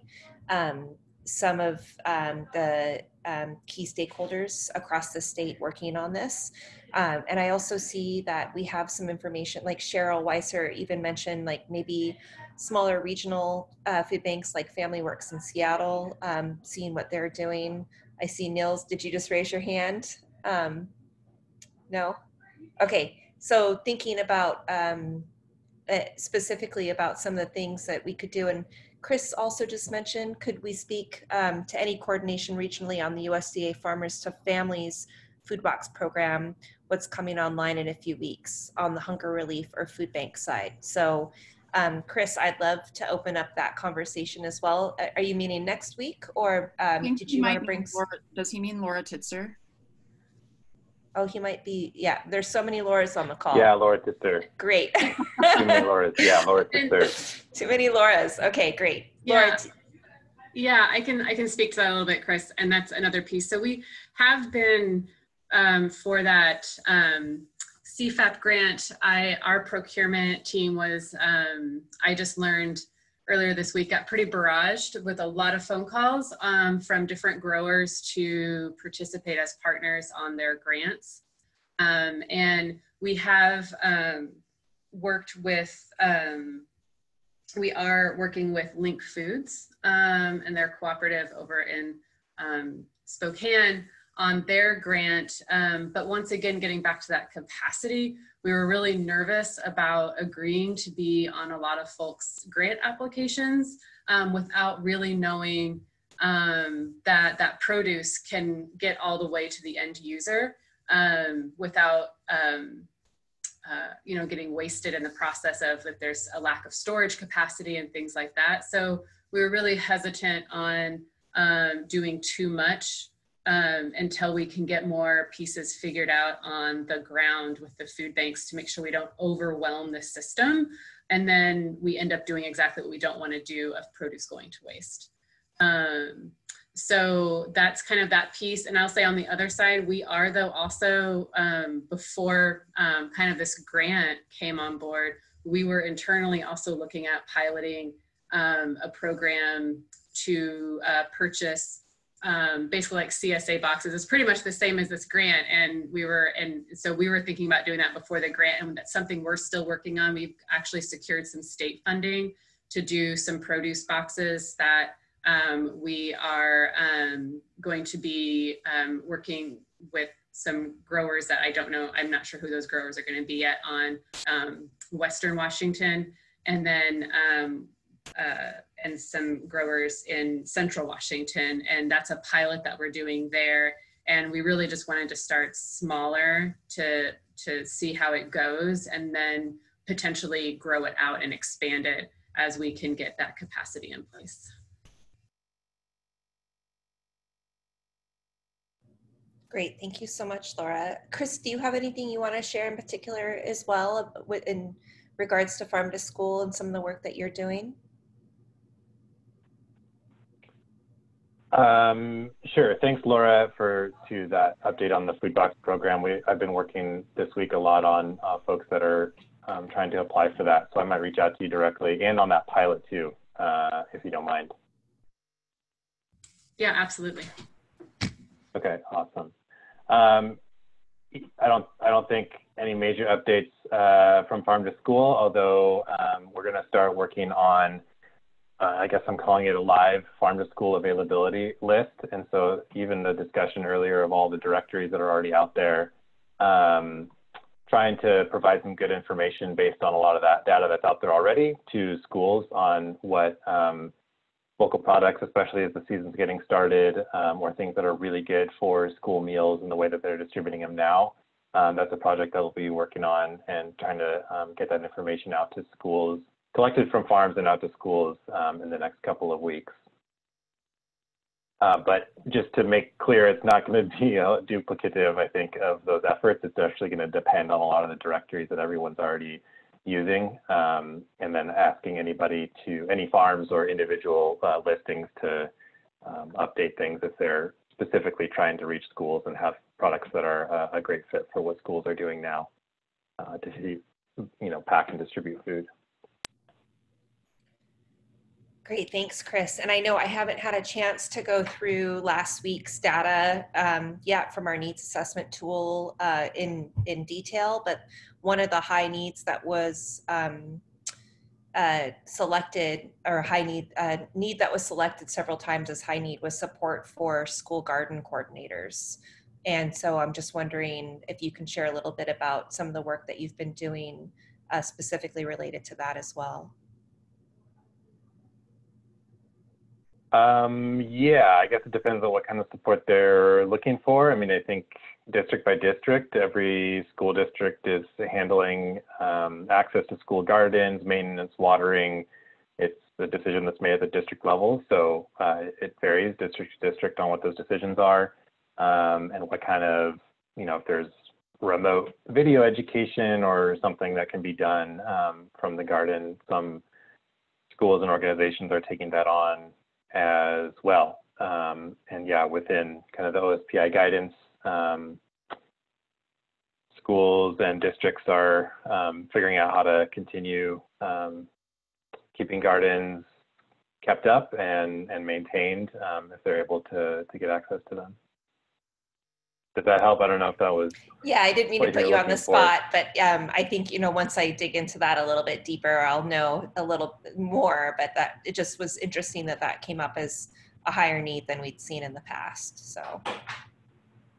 um, some of um, the um, key stakeholders across the state working on this. Um, and I also see that we have some information, like Cheryl Weiser even mentioned, like maybe smaller regional uh, food banks like Family Works in Seattle, um, seeing what they're doing. I see Nils, did you just raise your hand? Um, no? Okay, so thinking about um, uh, specifically about some of the things that we could do and Chris also just mentioned, could we speak um, to any coordination regionally on the USDA Farmers to Families food box program, what's coming online in a few weeks on the hunger relief or food bank side? So um, Chris, I'd love to open up that conversation as well. Are you meaning next week or um, did you want to bring? Laura, does he mean Laura Titzer? Oh, he might be. Yeah, there's so many Lauras on the call. Yeah, Laura Titzer. Great. Too many Lauras. Yeah, Laura *laughs* Titzer. Too many Lauras. Okay, great. Yeah. Laura, yeah, I can I can speak to that a little bit, Chris, and that's another piece. So we have been um, for that um, CFAP grant. I our procurement team was. Um, I just learned earlier this week got pretty barraged with a lot of phone calls um, from different growers to participate as partners on their grants. Um, and we have um, worked with, um, we are working with LINC Foods um, and their cooperative over in Spokane on their grant. Um, but once again, getting back to that capacity, we were really nervous about agreeing to be on a lot of folks' grant applications um, without really knowing um, that that produce can get all the way to the end user um, without um, uh, you know getting wasted in the process of if there's a lack of storage capacity and things like that. So we were really hesitant on um, doing too much um, until we can get more pieces figured out on the ground with the food banks to make sure we don't overwhelm the system. And then we end up doing exactly what we don't want to do of produce going to waste. Um, so that's kind of that piece. And I'll say on the other side, we are though also um, before um, kind of this grant came on board, we were internally also looking at piloting um, a program to uh, purchase um, basically like CSA boxes. It's pretty much the same as this grant. And we were, and so we were thinking about doing that before the grant and that's something we're still working on. We've actually secured some state funding to do some produce boxes that um, we are um, going to be um, working with some growers that I don't know, I'm not sure who those growers are going to be yet on um, Western Washington. And then um, uh, and some growers in central Washington. And that's a pilot that we're doing there. And we really just wanted to start smaller to, to see how it goes and then potentially grow it out and expand it as we can get that capacity in place. Great, thank you so much, Laura. Chris, do you have anything you want to share in particular as well uh, in regards to farm to school and some of the work that you're doing? Um, sure. Thanks, Laura, for to that update on the food box program. We I've been working this week a lot on uh, folks that are um, trying to apply for that, so I might reach out to you directly and on that pilot too, uh, if you don't mind. Yeah, absolutely. Okay, awesome. Um, I don't I don't think any major updates uh, from farm to school, although um, we're going to start working on uh, I guess I'm calling it a live farm to school availability list. And so even the discussion earlier of all the directories that are already out there, um, trying to provide some good information based on a lot of that data that's out there already to schools on what um, local products, especially as the season's getting started, um, or things that are really good for school meals and the way that they're distributing them now. Um, that's a project that we'll be working on and trying to um, get that information out to schools collected from farms and out to schools um, in the next couple of weeks. Uh, but just to make clear, it's not going to be uh, duplicative, I think, of those efforts. It's actually going to depend on a lot of the directories that everyone's already using, um, and then asking anybody to, any farms or individual uh, listings to um, update things if they're specifically trying to reach schools and have products that are uh, a great fit for what schools are doing now uh, to, you know, pack and distribute food. Great, thanks, Chris. And I know I haven't had a chance to go through last week's data um, yet from our needs assessment tool uh, in in detail, but one of the high needs that was um, uh, selected or high need uh, need that was selected several times as high need was support for school garden coordinators. And so I'm just wondering if you can share a little bit about some of the work that you've been doing uh, specifically related to that as well. Um, yeah, I guess it depends on what kind of support they're looking for. I mean, I think district by district, every school district is handling um, access to school gardens, maintenance, watering. It's a decision that's made at the district level, so uh, it varies district to district on what those decisions are um, and what kind of, you know, if there's remote video education or something that can be done um, from the garden. Some schools and organizations are taking that on as well. Um, and yeah, within kind of the OSPI guidance, um, schools and districts are um, figuring out how to continue keeping gardens kept up and, and maintained if they're able to, to get access to them. Does that help? I don't know if that was. Yeah, I didn't mean to put you're on the looking for. spot, but um, I think, you know, once I dig into that a little bit deeper, I'll know a little more. But that it just was interesting that that came up as a higher need than we'd seen in the past. So,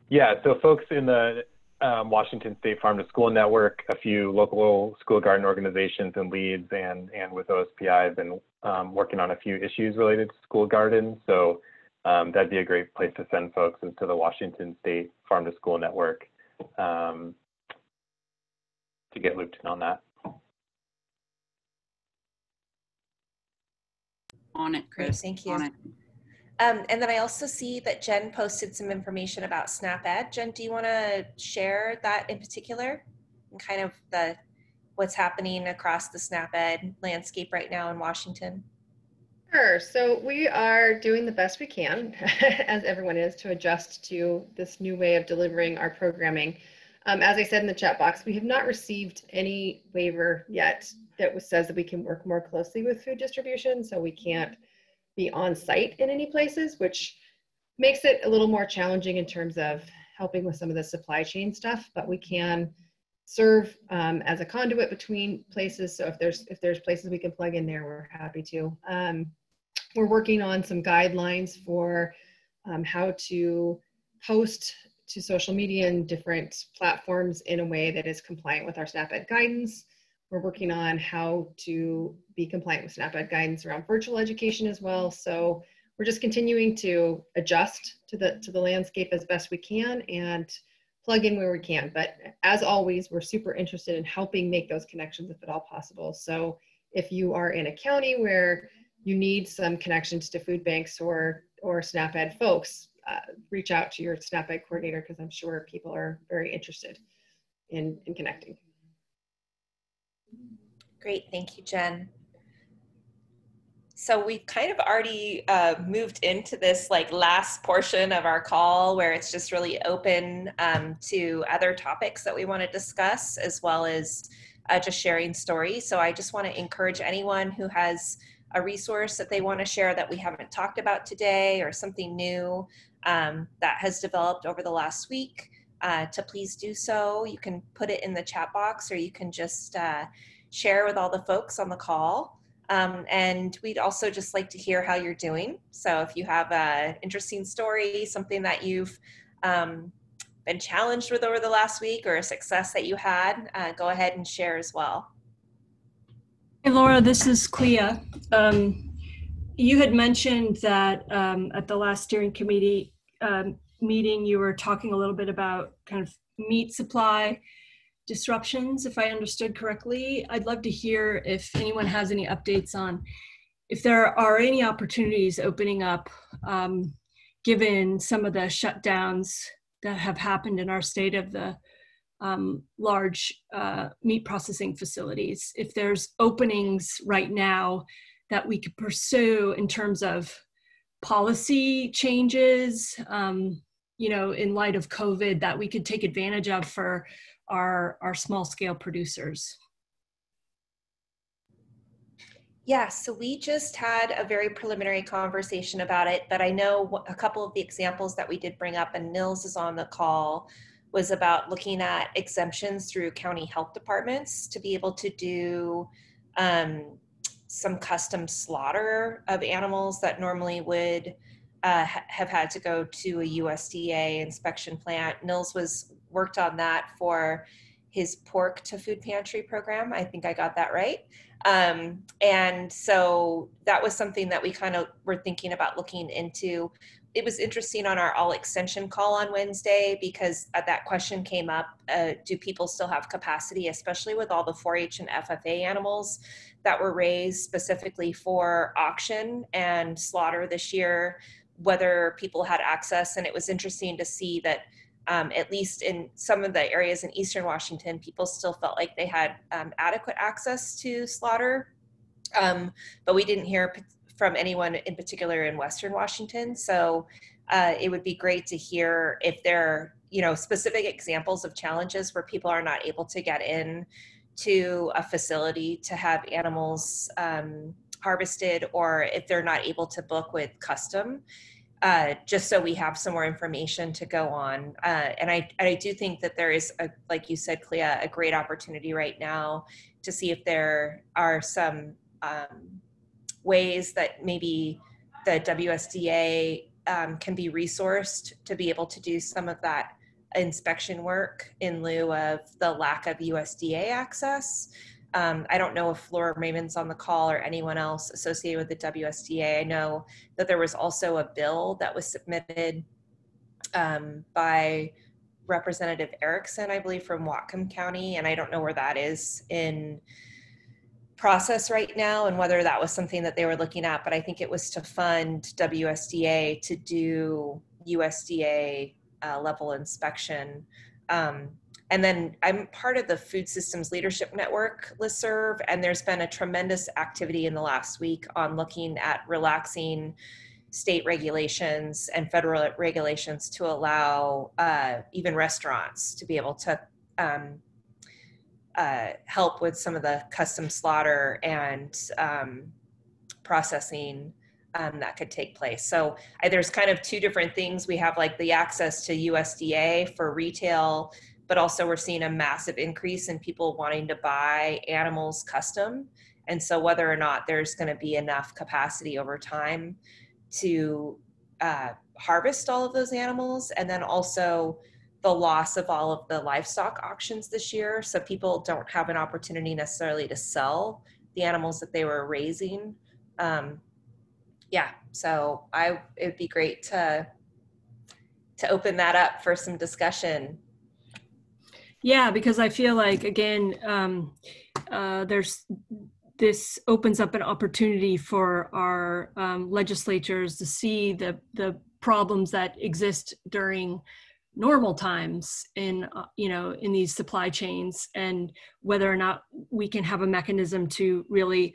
Yeah, so folks in the um, Washington State Farm to School Network, a few local school garden organizations and leads, and and with OSPI, I've been um, working on a few issues related to school gardens. So um, that'd be a great place to send folks is to the Washington State Farm to School Network um, to get looped in on that. On it, Great, Chris. thank you. On it. um, and then I also see that Jen posted some information about SNAP-Ed. Jen, do you want to share that in particular and kind of the what's happening across the SNAP-Ed landscape right now in Washington? Sure. So we are doing the best we can, *laughs* as everyone is, to adjust to this new way of delivering our programming. Um, as I said in the chat box, we have not received any waiver yet that says that we can work more closely with food distribution, so we can't be on site in any places, which makes it a little more challenging in terms of helping with some of the supply chain stuff. But we can serve um, as a conduit between places. So if there's if there's places we can plug in there, we're happy to. Um, we're working on some guidelines for um, how to post to social media and different platforms in a way that is compliant with our SNAP-Ed guidance. We're working on how to be compliant with SNAP-Ed guidance around virtual education as well. So we're just continuing to adjust to the to the landscape as best we can and plug in where we can. But as always, we're super interested in helping make those connections if at all possible. So if you are in a county where you need some connections to food banks or or SNAP-Ed folks, uh, reach out to your SNAP-Ed coordinator because I'm sure people are very interested in, in connecting. Great, thank you, Jen. So we've kind of already uh, moved into this like last portion of our call where it's just really open um, to other topics that we want to discuss as well as uh, just sharing stories. So I just want to encourage anyone who has a resource that they want to share that we haven't talked about today or something new um, that has developed over the last week uh, to please do so. You can put it in the chat box or you can just uh, share with all the folks on the call. Um, and we'd also just like to hear how you're doing. So if you have an interesting story, something that you've um, been challenged with over the last week or a success that you had, uh, go ahead and share as well. Hey, Laura, this is Clea. Um, you had mentioned that um, at the last steering committee um, meeting, you were talking a little bit about kind of meat supply disruptions, if I understood correctly. I'd love to hear if anyone has any updates on if there are any opportunities opening up um, given some of the shutdowns that have happened in our state of the um, large uh, meat processing facilities. If there's openings right now that we could pursue in terms of policy changes, um, you know, in light of COVID, that we could take advantage of for our, our small scale producers. Yeah, so we just had a very preliminary conversation about it, but I know a couple of the examples that we did bring up, and Nils is on the call, was about looking at exemptions through county health departments to be able to do um, some custom slaughter of animals that normally would uh, have had to go to a USDA inspection plant. Nils was worked on that for his pork to food pantry program. I think I got that right. Um, and so that was something that we kind of were thinking about looking into. It was interesting on our all extension call on Wednesday because uh, that question came up uh, do people still have capacity, especially with all the 4 H and FFA animals that were raised specifically for auction and slaughter this year, whether people had access. And it was interesting to see that um, at least in some of the areas in eastern Washington, people still felt like they had um, adequate access to slaughter. Um, but we didn't hear from anyone in particular in western Washington. So uh, it would be great to hear if there are you know specific examples of challenges where people are not able to get in to a facility to have animals um, harvested or if they're not able to book with custom uh, just so we have some more information to go on. Uh, and I, I do think that there is, a, like you said, Clea, a great opportunity right now to see if there are some um, ways that maybe the WSDA um, can be resourced to be able to do some of that inspection work in lieu of the lack of USDA access. Um, I don't know if Laura Raymond's on the call or anyone else associated with the WSDA. I know that there was also a bill that was submitted um, by Representative Ericksen, I believe, from Whatcom County, and I don't know where that is in process right now and whether that was something that they were looking at, but I think it was to fund WSDA to do USDA uh, level inspection. Um, and then I'm part of the Food Systems Leadership Network listserv, and there's been a tremendous activity in the last week on looking at relaxing state regulations and federal regulations to allow uh, even restaurants to be able to um, uh, help with some of the custom slaughter and um, processing um, that could take place. So uh, there's kind of two different things. We have like the access to USDA for retail but also we're seeing a massive increase in people wanting to buy animals custom. And so whether or not there's going to be enough capacity over time to uh, harvest all of those animals, and then also the loss of all of the livestock auctions this year. So people don't have an opportunity necessarily to sell the animals that they were raising. Um, yeah, so I it'd be great to to open that up for some discussion yeah, because I feel like again, um, uh, there's this opens up an opportunity for our um, legislatures to see the the problems that exist during normal times in uh, you know in these supply chains and whether or not we can have a mechanism to really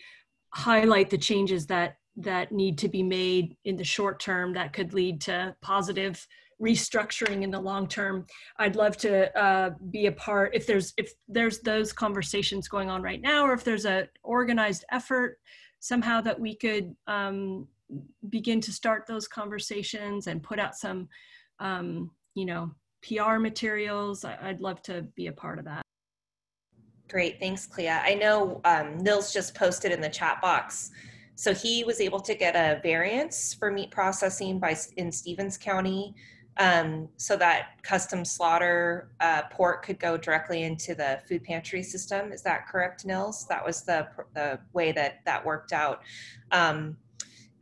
highlight the changes that that need to be made in the short term that could lead to positive restructuring in the long term. I'd love to uh, be a part if there's if there's those conversations going on right now or if there's a organized effort somehow that we could um, begin to start those conversations and put out some um, you know pr materials i'd love to be a part of that. Great thanks clea. I know um, nils just posted in the chat box so he was able to get a variance for meat processing by in Stevens County um, so that custom slaughter uh, pork could go directly into the food pantry system. Is that correct, Nils? That was the the way that that worked out. Um,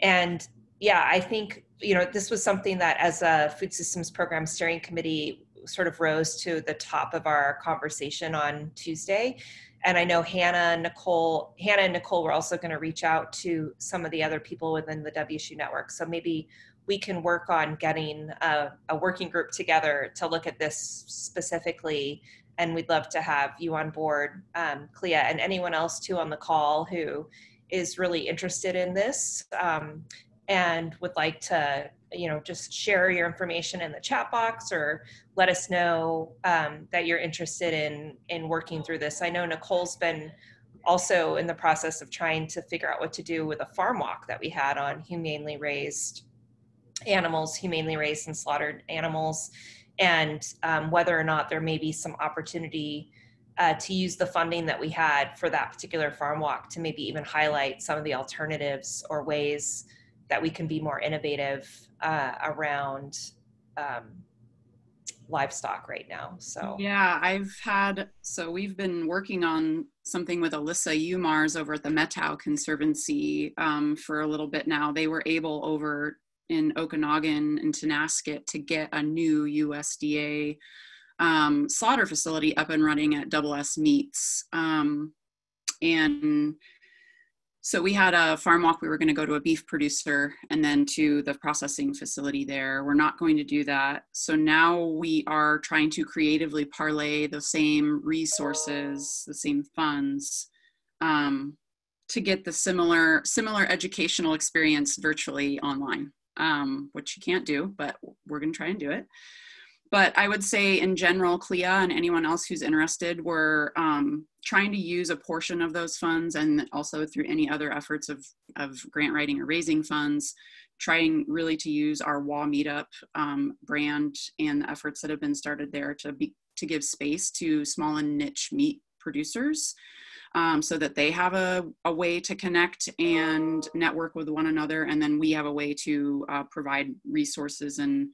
and yeah, I think you know this was something that as a food systems program steering committee sort of rose to the top of our conversation on Tuesday. And I know Hannah, Nicole, Hannah and Nicole were also going to reach out to some of the other people within the WSU network. So maybe we can work on getting a, a, working group together to look at this specifically. And we'd love to have you on board, um, Clea, and anyone else too on the call who is really interested in this um, and would like to, you know, just share your information in the chat box or let us know um, that you're interested in in working through this. I know Nicole's been also in the process of trying to figure out what to do with a farm walk that we had on humanely raised animals, humanely raised and slaughtered animals, and um, whether or not there may be some opportunity uh, to use the funding that we had for that particular farm walk to maybe even highlight some of the alternatives or ways that we can be more innovative uh, around um, livestock right now. So yeah, I've had so we've been working on something with Alyssa Umars over at the Methow Conservancy um, for a little bit now. They were able over in Okanogan and Tonasket to get a new USDA um, slaughter facility up and running at Double S Meats. Um, and so we had a farm walk. We were going to go to a beef producer and then to the processing facility there. We're not going to do that. So now we are trying to creatively parlay the same resources, the same funds um, to get the similar similar educational experience virtually online um, which you can't do, but we're going to try and do it. but I would say in general, Clea and anyone else who's interested, we're um, trying to use a portion of those funds and also through any other efforts of, of grant writing or raising funds, trying really to use our WA Meat Up um, brand and the efforts that have been started there to be to give space to small and niche meat producers um, so that they have a, a way to connect and network with one another. And then we have a way to uh, provide resources and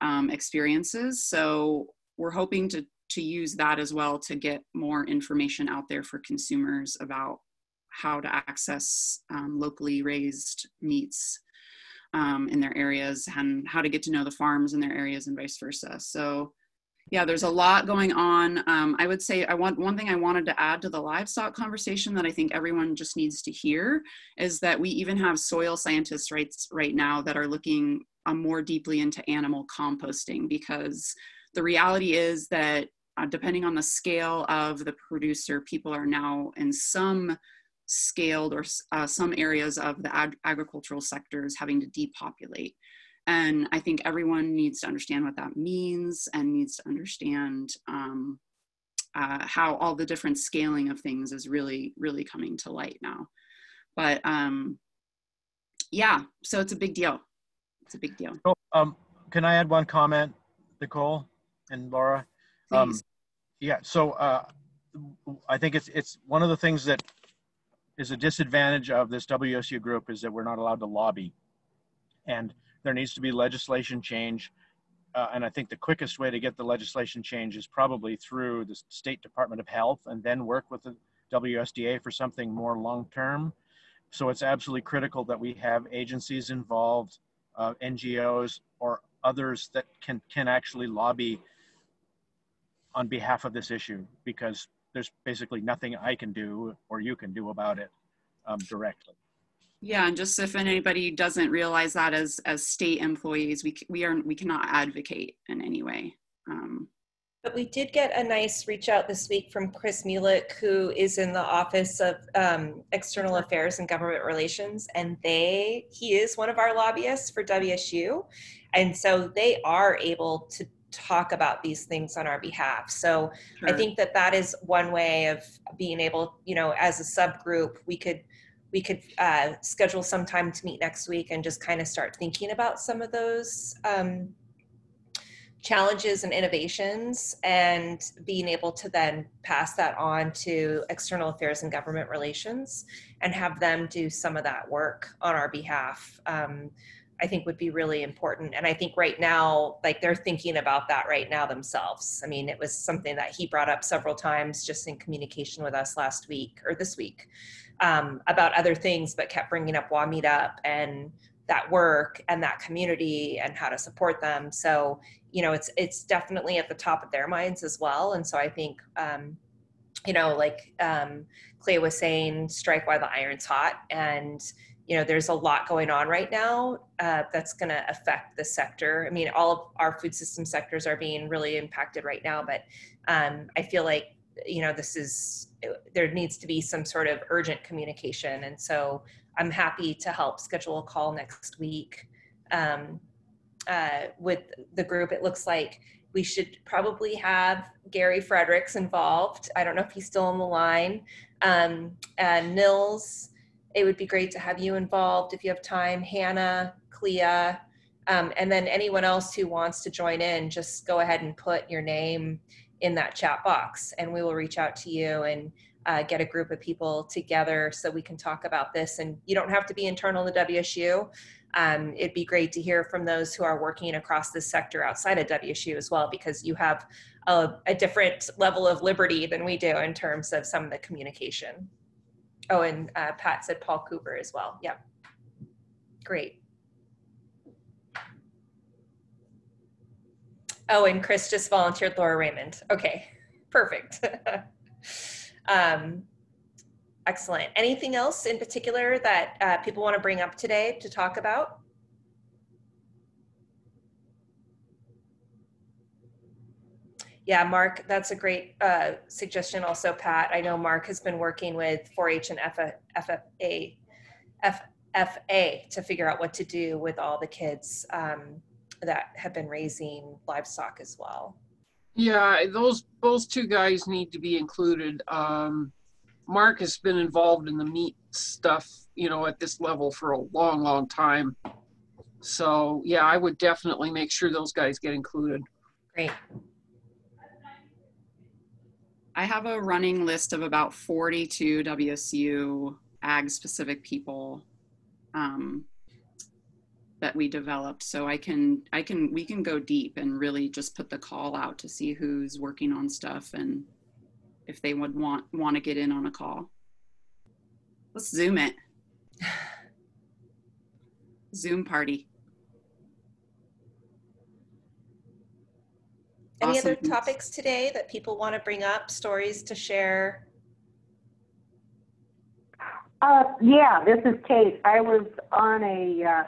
um, experiences. So we're hoping to, to use that as well to get more information out there for consumers about how to access um, locally raised meats um, in their areas and how to get to know the farms in their areas and vice versa. So yeah, there's a lot going on. Um, I would say I want one thing I wanted to add to the livestock conversation that I think everyone just needs to hear is that we even have soil scientists right, right now that are looking uh, more deeply into animal composting because the reality is that uh, depending on the scale of the producer, people are now in some scaled or uh, some areas of the ag agricultural sectors having to depopulate. And I think everyone needs to understand what that means and needs to understand um, uh, how all the different scaling of things is really, really coming to light now. But um, yeah, so it's a big deal. It's a big deal. So, um, can I add one comment, Nicole and Laura? Um, yeah, so uh, I think it's, it's one of the things that is a disadvantage of this WSU group is that we're not allowed to lobby. And there needs to be legislation change. Uh, and I think the quickest way to get the legislation change is probably through the State Department of Health and then work with the WSDA for something more long term. So it's absolutely critical that we have agencies involved, uh, NGOs, or others that can, can actually lobby on behalf of this issue because there's basically nothing I can do or you can do about it um, directly. Yeah, and just if anybody doesn't realize that as as state employees, we we are we cannot advocate in any way. Um, but we did get a nice reach out this week from Chris Mulick, who is in the Office of um, External Affairs and Government Relations, and they he is one of our lobbyists for WSU, and so they are able to talk about these things on our behalf. So sure. I think that that is one way of being able, you know, as a subgroup, we could we could uh, schedule some time to meet next week and just kind of start thinking about some of those um, challenges and innovations and being able to then pass that on to external affairs and government relations and have them do some of that work on our behalf um, i think would be really important. And i think right now like they're thinking about that right now themselves. I mean it was something that he brought up several times just in communication with us last week or this week um, about other things, but kept bringing up WA Meat Up and that work and that community and how to support them. So, you know, it's it's definitely at the top of their minds as well. And so I think, um, you know, like um, Clay was saying, strike while the iron's hot. And you know, there's a lot going on right now uh, that's going to affect the sector. I mean, all of our food system sectors are being really impacted right now, but um, I feel like you know this is there needs to be some sort of urgent communication. And so i'm happy to help schedule a call next week um, uh, with the group. It looks like we should probably have gary fredricks involved. I don't know if he's still on the line. Um, and nils it would be great to have you involved if you have time. Hannah clea um, and then anyone else who wants to join in just go ahead and put your name in that chat box and we will reach out to you and uh, get a group of people together so we can talk about this. And you don't have to be internal to wsu um, it'd be great to hear from those who are working across this sector outside of wsu as well because you have a, a different level of liberty than we do in terms of some of the communication. Oh and uh, pat said paul cooper as well. Yep. Great Oh, and Chris just volunteered Laura Raymond. Okay, perfect. *laughs* um, excellent. Anything else in particular that uh, people want to bring up today to talk about? Yeah, Mark, that's a great uh, suggestion also, Pat. I know Mark has been working with 4-H and FFA, FFA to figure out what to do with all the kids um, that have been raising livestock as well. Yeah, those those two guys need to be included. Um, Mark has been involved in the meat stuff, you know, at this level for a long, long time. So yeah, I would definitely make sure those guys get included. Great. I have a running list of about 42 WSU ag specific people um, that we developed. So I can, I can, we can go deep and really just put the call out to see who's working on stuff and if they would want, want to get in on a call. Let's zoom it. *sighs* Zoom party. Any Awesome. other topics today that people want to bring up, stories to share? Uh, yeah, this is Kate. I was on a uh,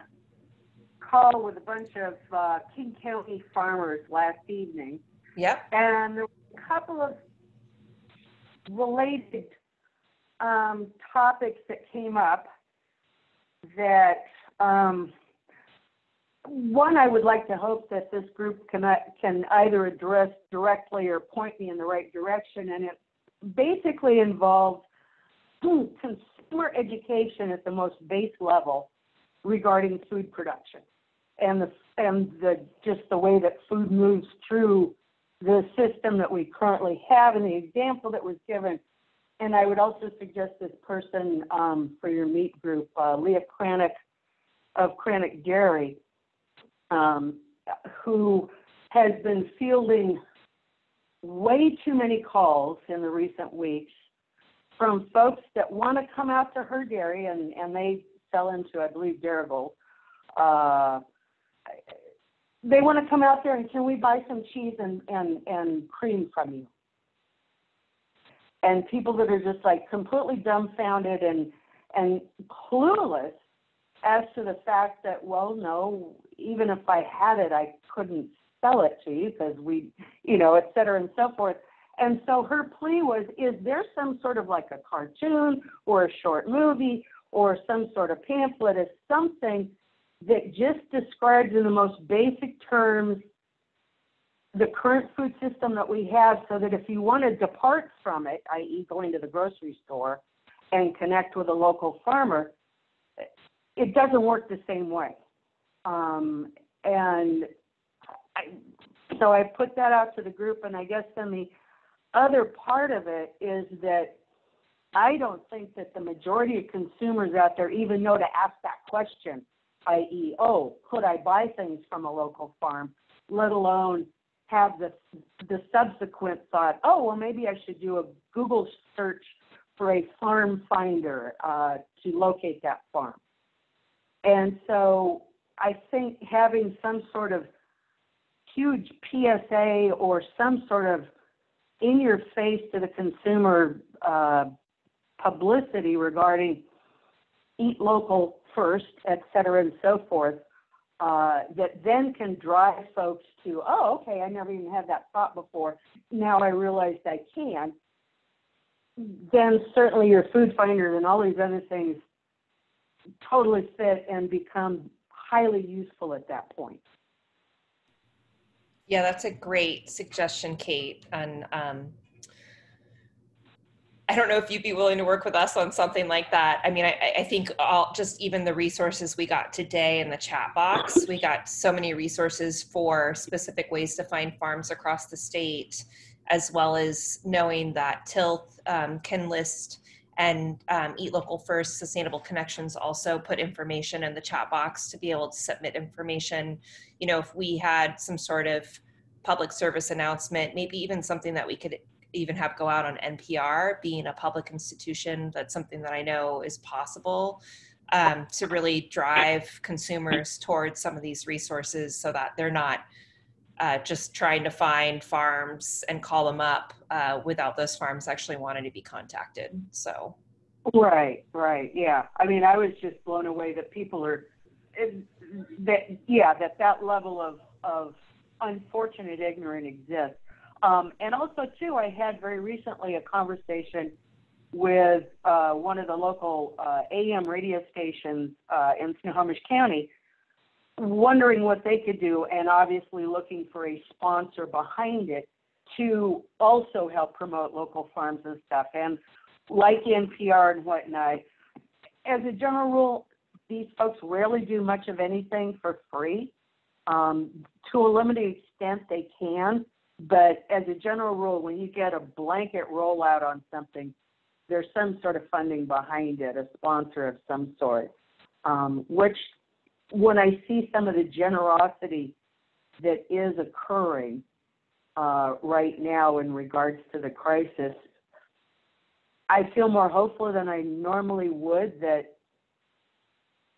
call with a bunch of uh, King County farmers last evening. Yep. And there were a couple of related um, topics that came up that um, one I would like to hope that this group can uh, can either address directly or point me in the right direction, and it basically involves consumer education at the most base level regarding food production and the and the just the way that food moves through the system that we currently have and the example that was given. And I would also suggest this person um, for your meat group, uh, Leah Kranick of Kranick Dairy, um, who has been fielding way too many calls in the recent weeks from folks that want to come out to her dairy and, and they sell into, I believe, Darigold. Uh, they want to come out there and can we buy some cheese and, and, and cream from you? And people that are just like completely dumbfounded and, and clueless as to the fact that, well, no, even if I had it, I couldn't sell it to you because we, you know, et cetera and so forth. And so her plea was, is there some sort of like a cartoon or a short movie or some sort of pamphlet as something that just describes in the most basic terms the current food system that we have so that if you want to depart from it, i.e. going to the grocery store and connect with a local farmer, it doesn't work the same way. Um, and I, so I put that out to the group, and I guess then the other part of it is that I don't think that the majority of consumers out there even know to ask that question, i.e., oh, could I buy things from a local farm, let alone have the the subsequent thought, oh, well, maybe I should do a Google search for a farm finder uh, to locate that farm. And so I think having some sort of huge PSA or some sort of in your face to the consumer uh, publicity regarding eat local first, et cetera, and so forth, uh, that then can drive folks to, oh, okay, I never even had that thought before. Now I realized I can. Then certainly your food finder and all these other things totally fit and become highly useful at that point. Yeah, that's a great suggestion, Kate. And um, I don't know if you'd be willing to work with us on something like that. I mean, I, I think all just even the resources we got today in the chat box, we got so many resources for specific ways to find farms across the state, as well as knowing that Tilth um, can list and um, Eat Local First Sustainable Connections also put information in the chat box to be able to submit information. You know, if we had some sort of public service announcement, maybe even something that we could even have go out on NPR, being a public institution, that's something that I know is possible um, to really drive consumers towards some of these resources so that they're not uh, just trying to find farms and call them up uh, without those farms actually wanting to be contacted. So, Right, right, yeah. I mean, I was just blown away that people are that yeah that that level of of unfortunate ignorance exists. Um, and also too, I had very recently a conversation with uh, one of the local uh, AM radio stations uh, in Snohomish County wondering what they could do and obviously looking for a sponsor behind it to also help promote local farms and stuff. And like NPR and whatnot, as a general rule, these folks rarely do much of anything for free. Um, to a limited extent, they can, but as a general rule, when you get a blanket rollout on something, there's some sort of funding behind it, a sponsor of some sort, um, which when I see some of the generosity that is occurring uh, right now in regards to the crisis, I feel more hopeful than I normally would that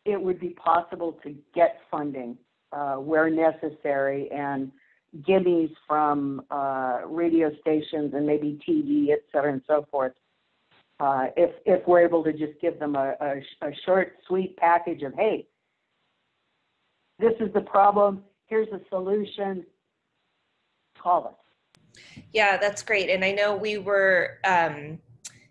it would be possible to get funding uh, where necessary and gimmies from uh, radio stations and maybe TV, et cetera, and so forth. Uh, if if we're able to just give them a, a, a short, sweet package of, hey, this is the problem, here's a solution, call us. Yeah, that's great. And I know we were um,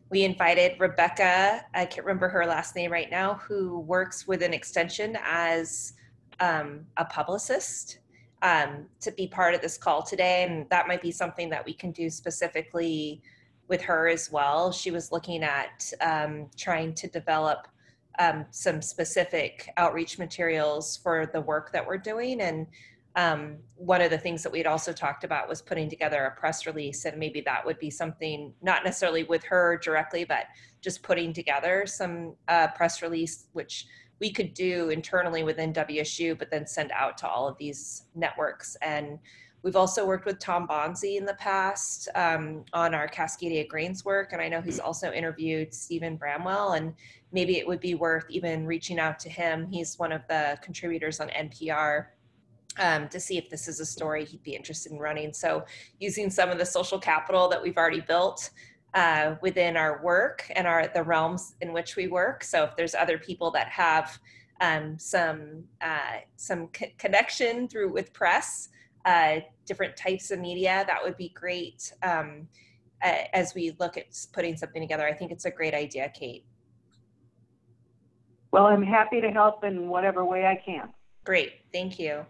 we invited Rebecca, I can't remember her last name right now, who works with an extension as um, a publicist um, to be part of this call today. And that might be something that we can do specifically with her as well. She was looking at um, trying to develop um, some specific outreach materials for the work that we're doing. And um, one of the things that we'd also talked about was putting together a press release, and maybe that would be something not necessarily with her directly, but just putting together some uh, press release, which we could do internally within WSU, but then send out to all of these networks. And we've also worked with Tom Banse in the past um, on our Cascadia Grains work, and I know he's also interviewed Stephen Bramwell, and maybe it would be worth even reaching out to him. He's one of the contributors on NPR. Um, to see if this is a story he'd be interested in running. So, using some of the social capital that we've already built uh, within our work and our the realms in which we work. So if there's other people that have um, some uh, some c- connection through with press, uh, different types of media, that would be great. Um, as we look at putting something together, I think it's a great idea, Kate. Well, I'm happy to help in whatever way I can. Great, thank you.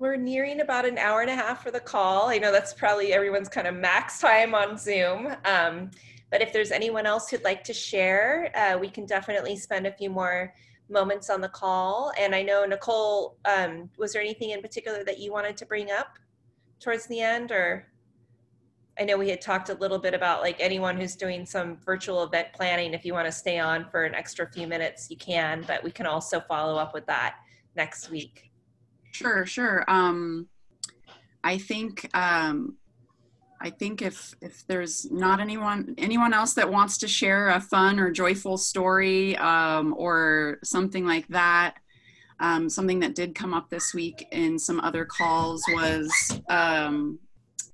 We're nearing about an hour and a half for the call. I know that's probably everyone's kind of max *laughs* time on Zoom. Um, but if there's anyone else who'd like to share, uh, we can definitely spend a few more moments on the call. And I know, Nicole, um, was there anything in particular that you wanted to bring up towards the end? Or I know we had talked a little bit about like anyone who's doing some virtual event planning, if you want to stay on for an extra few minutes, you can, but we can also follow up with that next week. Sure, sure. Um, I think um, I think if if there's not anyone anyone else that wants to share a fun or joyful story um, or something like that, um, something that did come up this week in some other calls was um,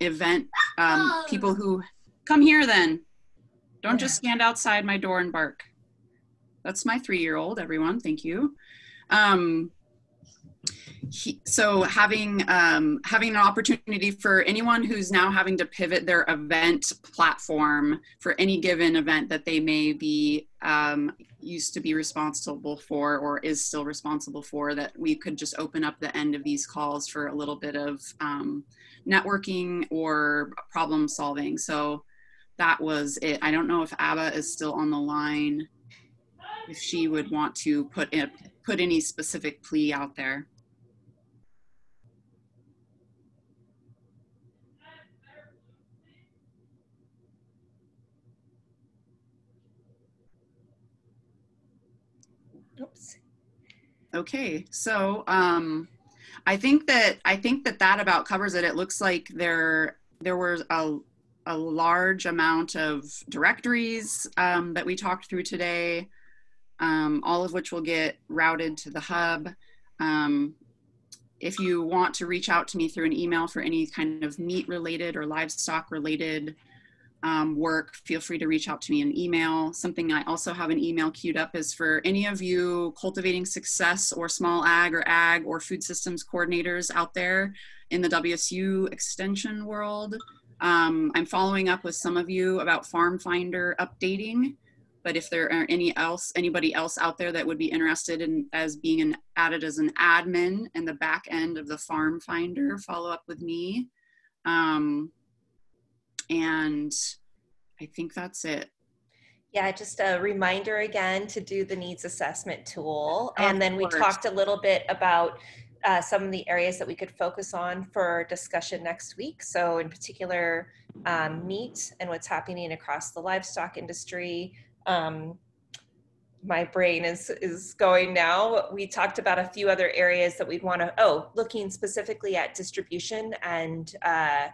event um, people who come here. Then don't just stand outside my door and bark. That's my three-year-old. Everyone, thank you. Um, he, so having um, having an opportunity for anyone who's now having to pivot their event platform for any given event that they may be um, used to be responsible for or is still responsible for that we could just open up the end of these calls for a little bit of um, networking or problem solving. So that was it. I don't know if abba is still on the line if she would want to put in, put any specific plea out there Okay, so um, I think that I think that that about covers it. It looks like there there was a a large amount of directories um, that we talked through today, um, all of which will get routed to the hub. Um, if you want to reach out to me through an email for any kind of meat related or livestock related um, work, feel free to reach out to me in email. Something I also have an email queued up is for any of you cultivating success or small ag or ag or food systems coordinators out there in the WSU extension world. Um, I'm following up with some of you about Farm Finder updating, but if there are any else, anybody else out there that would be interested in as being an, added as an admin in the back end of the Farm Finder, follow up with me. Um, and I think that's it. Yeah, just a reminder again to do the needs assessment tool. Of and then we course. talked a little bit about uh, some of the areas that we could focus on for discussion next week. So, in particular, um, meat and what's happening across the livestock industry. Um, my brain is is going now. We talked about a few other areas that we'd want to. Oh, looking specifically at distribution and uh,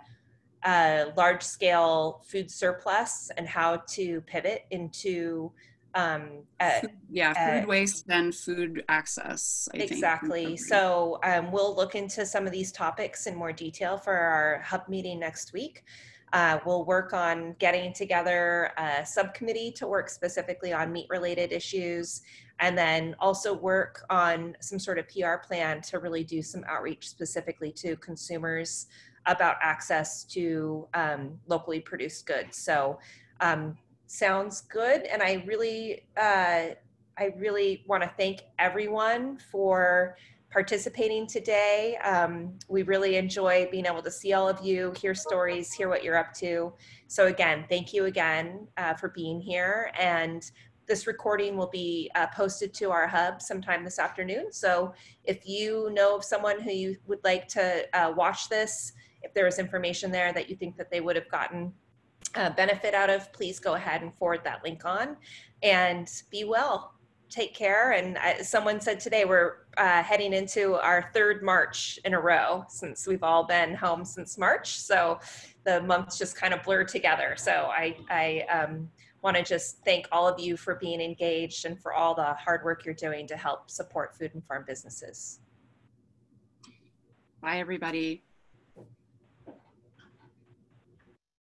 uh, large scale food surplus and how to pivot into um, uh, Yeah, uh, food waste and food access. I think. Exactly. So um, we'll look into some of these topics in more detail for our hub meeting next week. Uh, we'll work on getting together a subcommittee to work specifically on meat related issues and then also work on some sort of PR plan to really do some outreach specifically to consumers about access to um, locally produced goods. So um, sounds good. And I really, uh, I really want to thank everyone for participating today. Um, we really enjoy being able to see all of you, hear stories, hear what you're up to. So again, thank you again uh, for being here. And this recording will be uh, posted to our hub sometime this afternoon. So if you know of someone who you would like to uh, watch this, if there is information there that you think that they would have gotten benefit out of, please go ahead and forward that link on. And be well. Take care. And someone said today we're uh, heading into our third March in a row since we've all been home since March. So the months just kind of blur together. So I, I um, want to just thank all of you for being engaged and for all the hard work you're doing to help support food and farm businesses. Bye, everybody.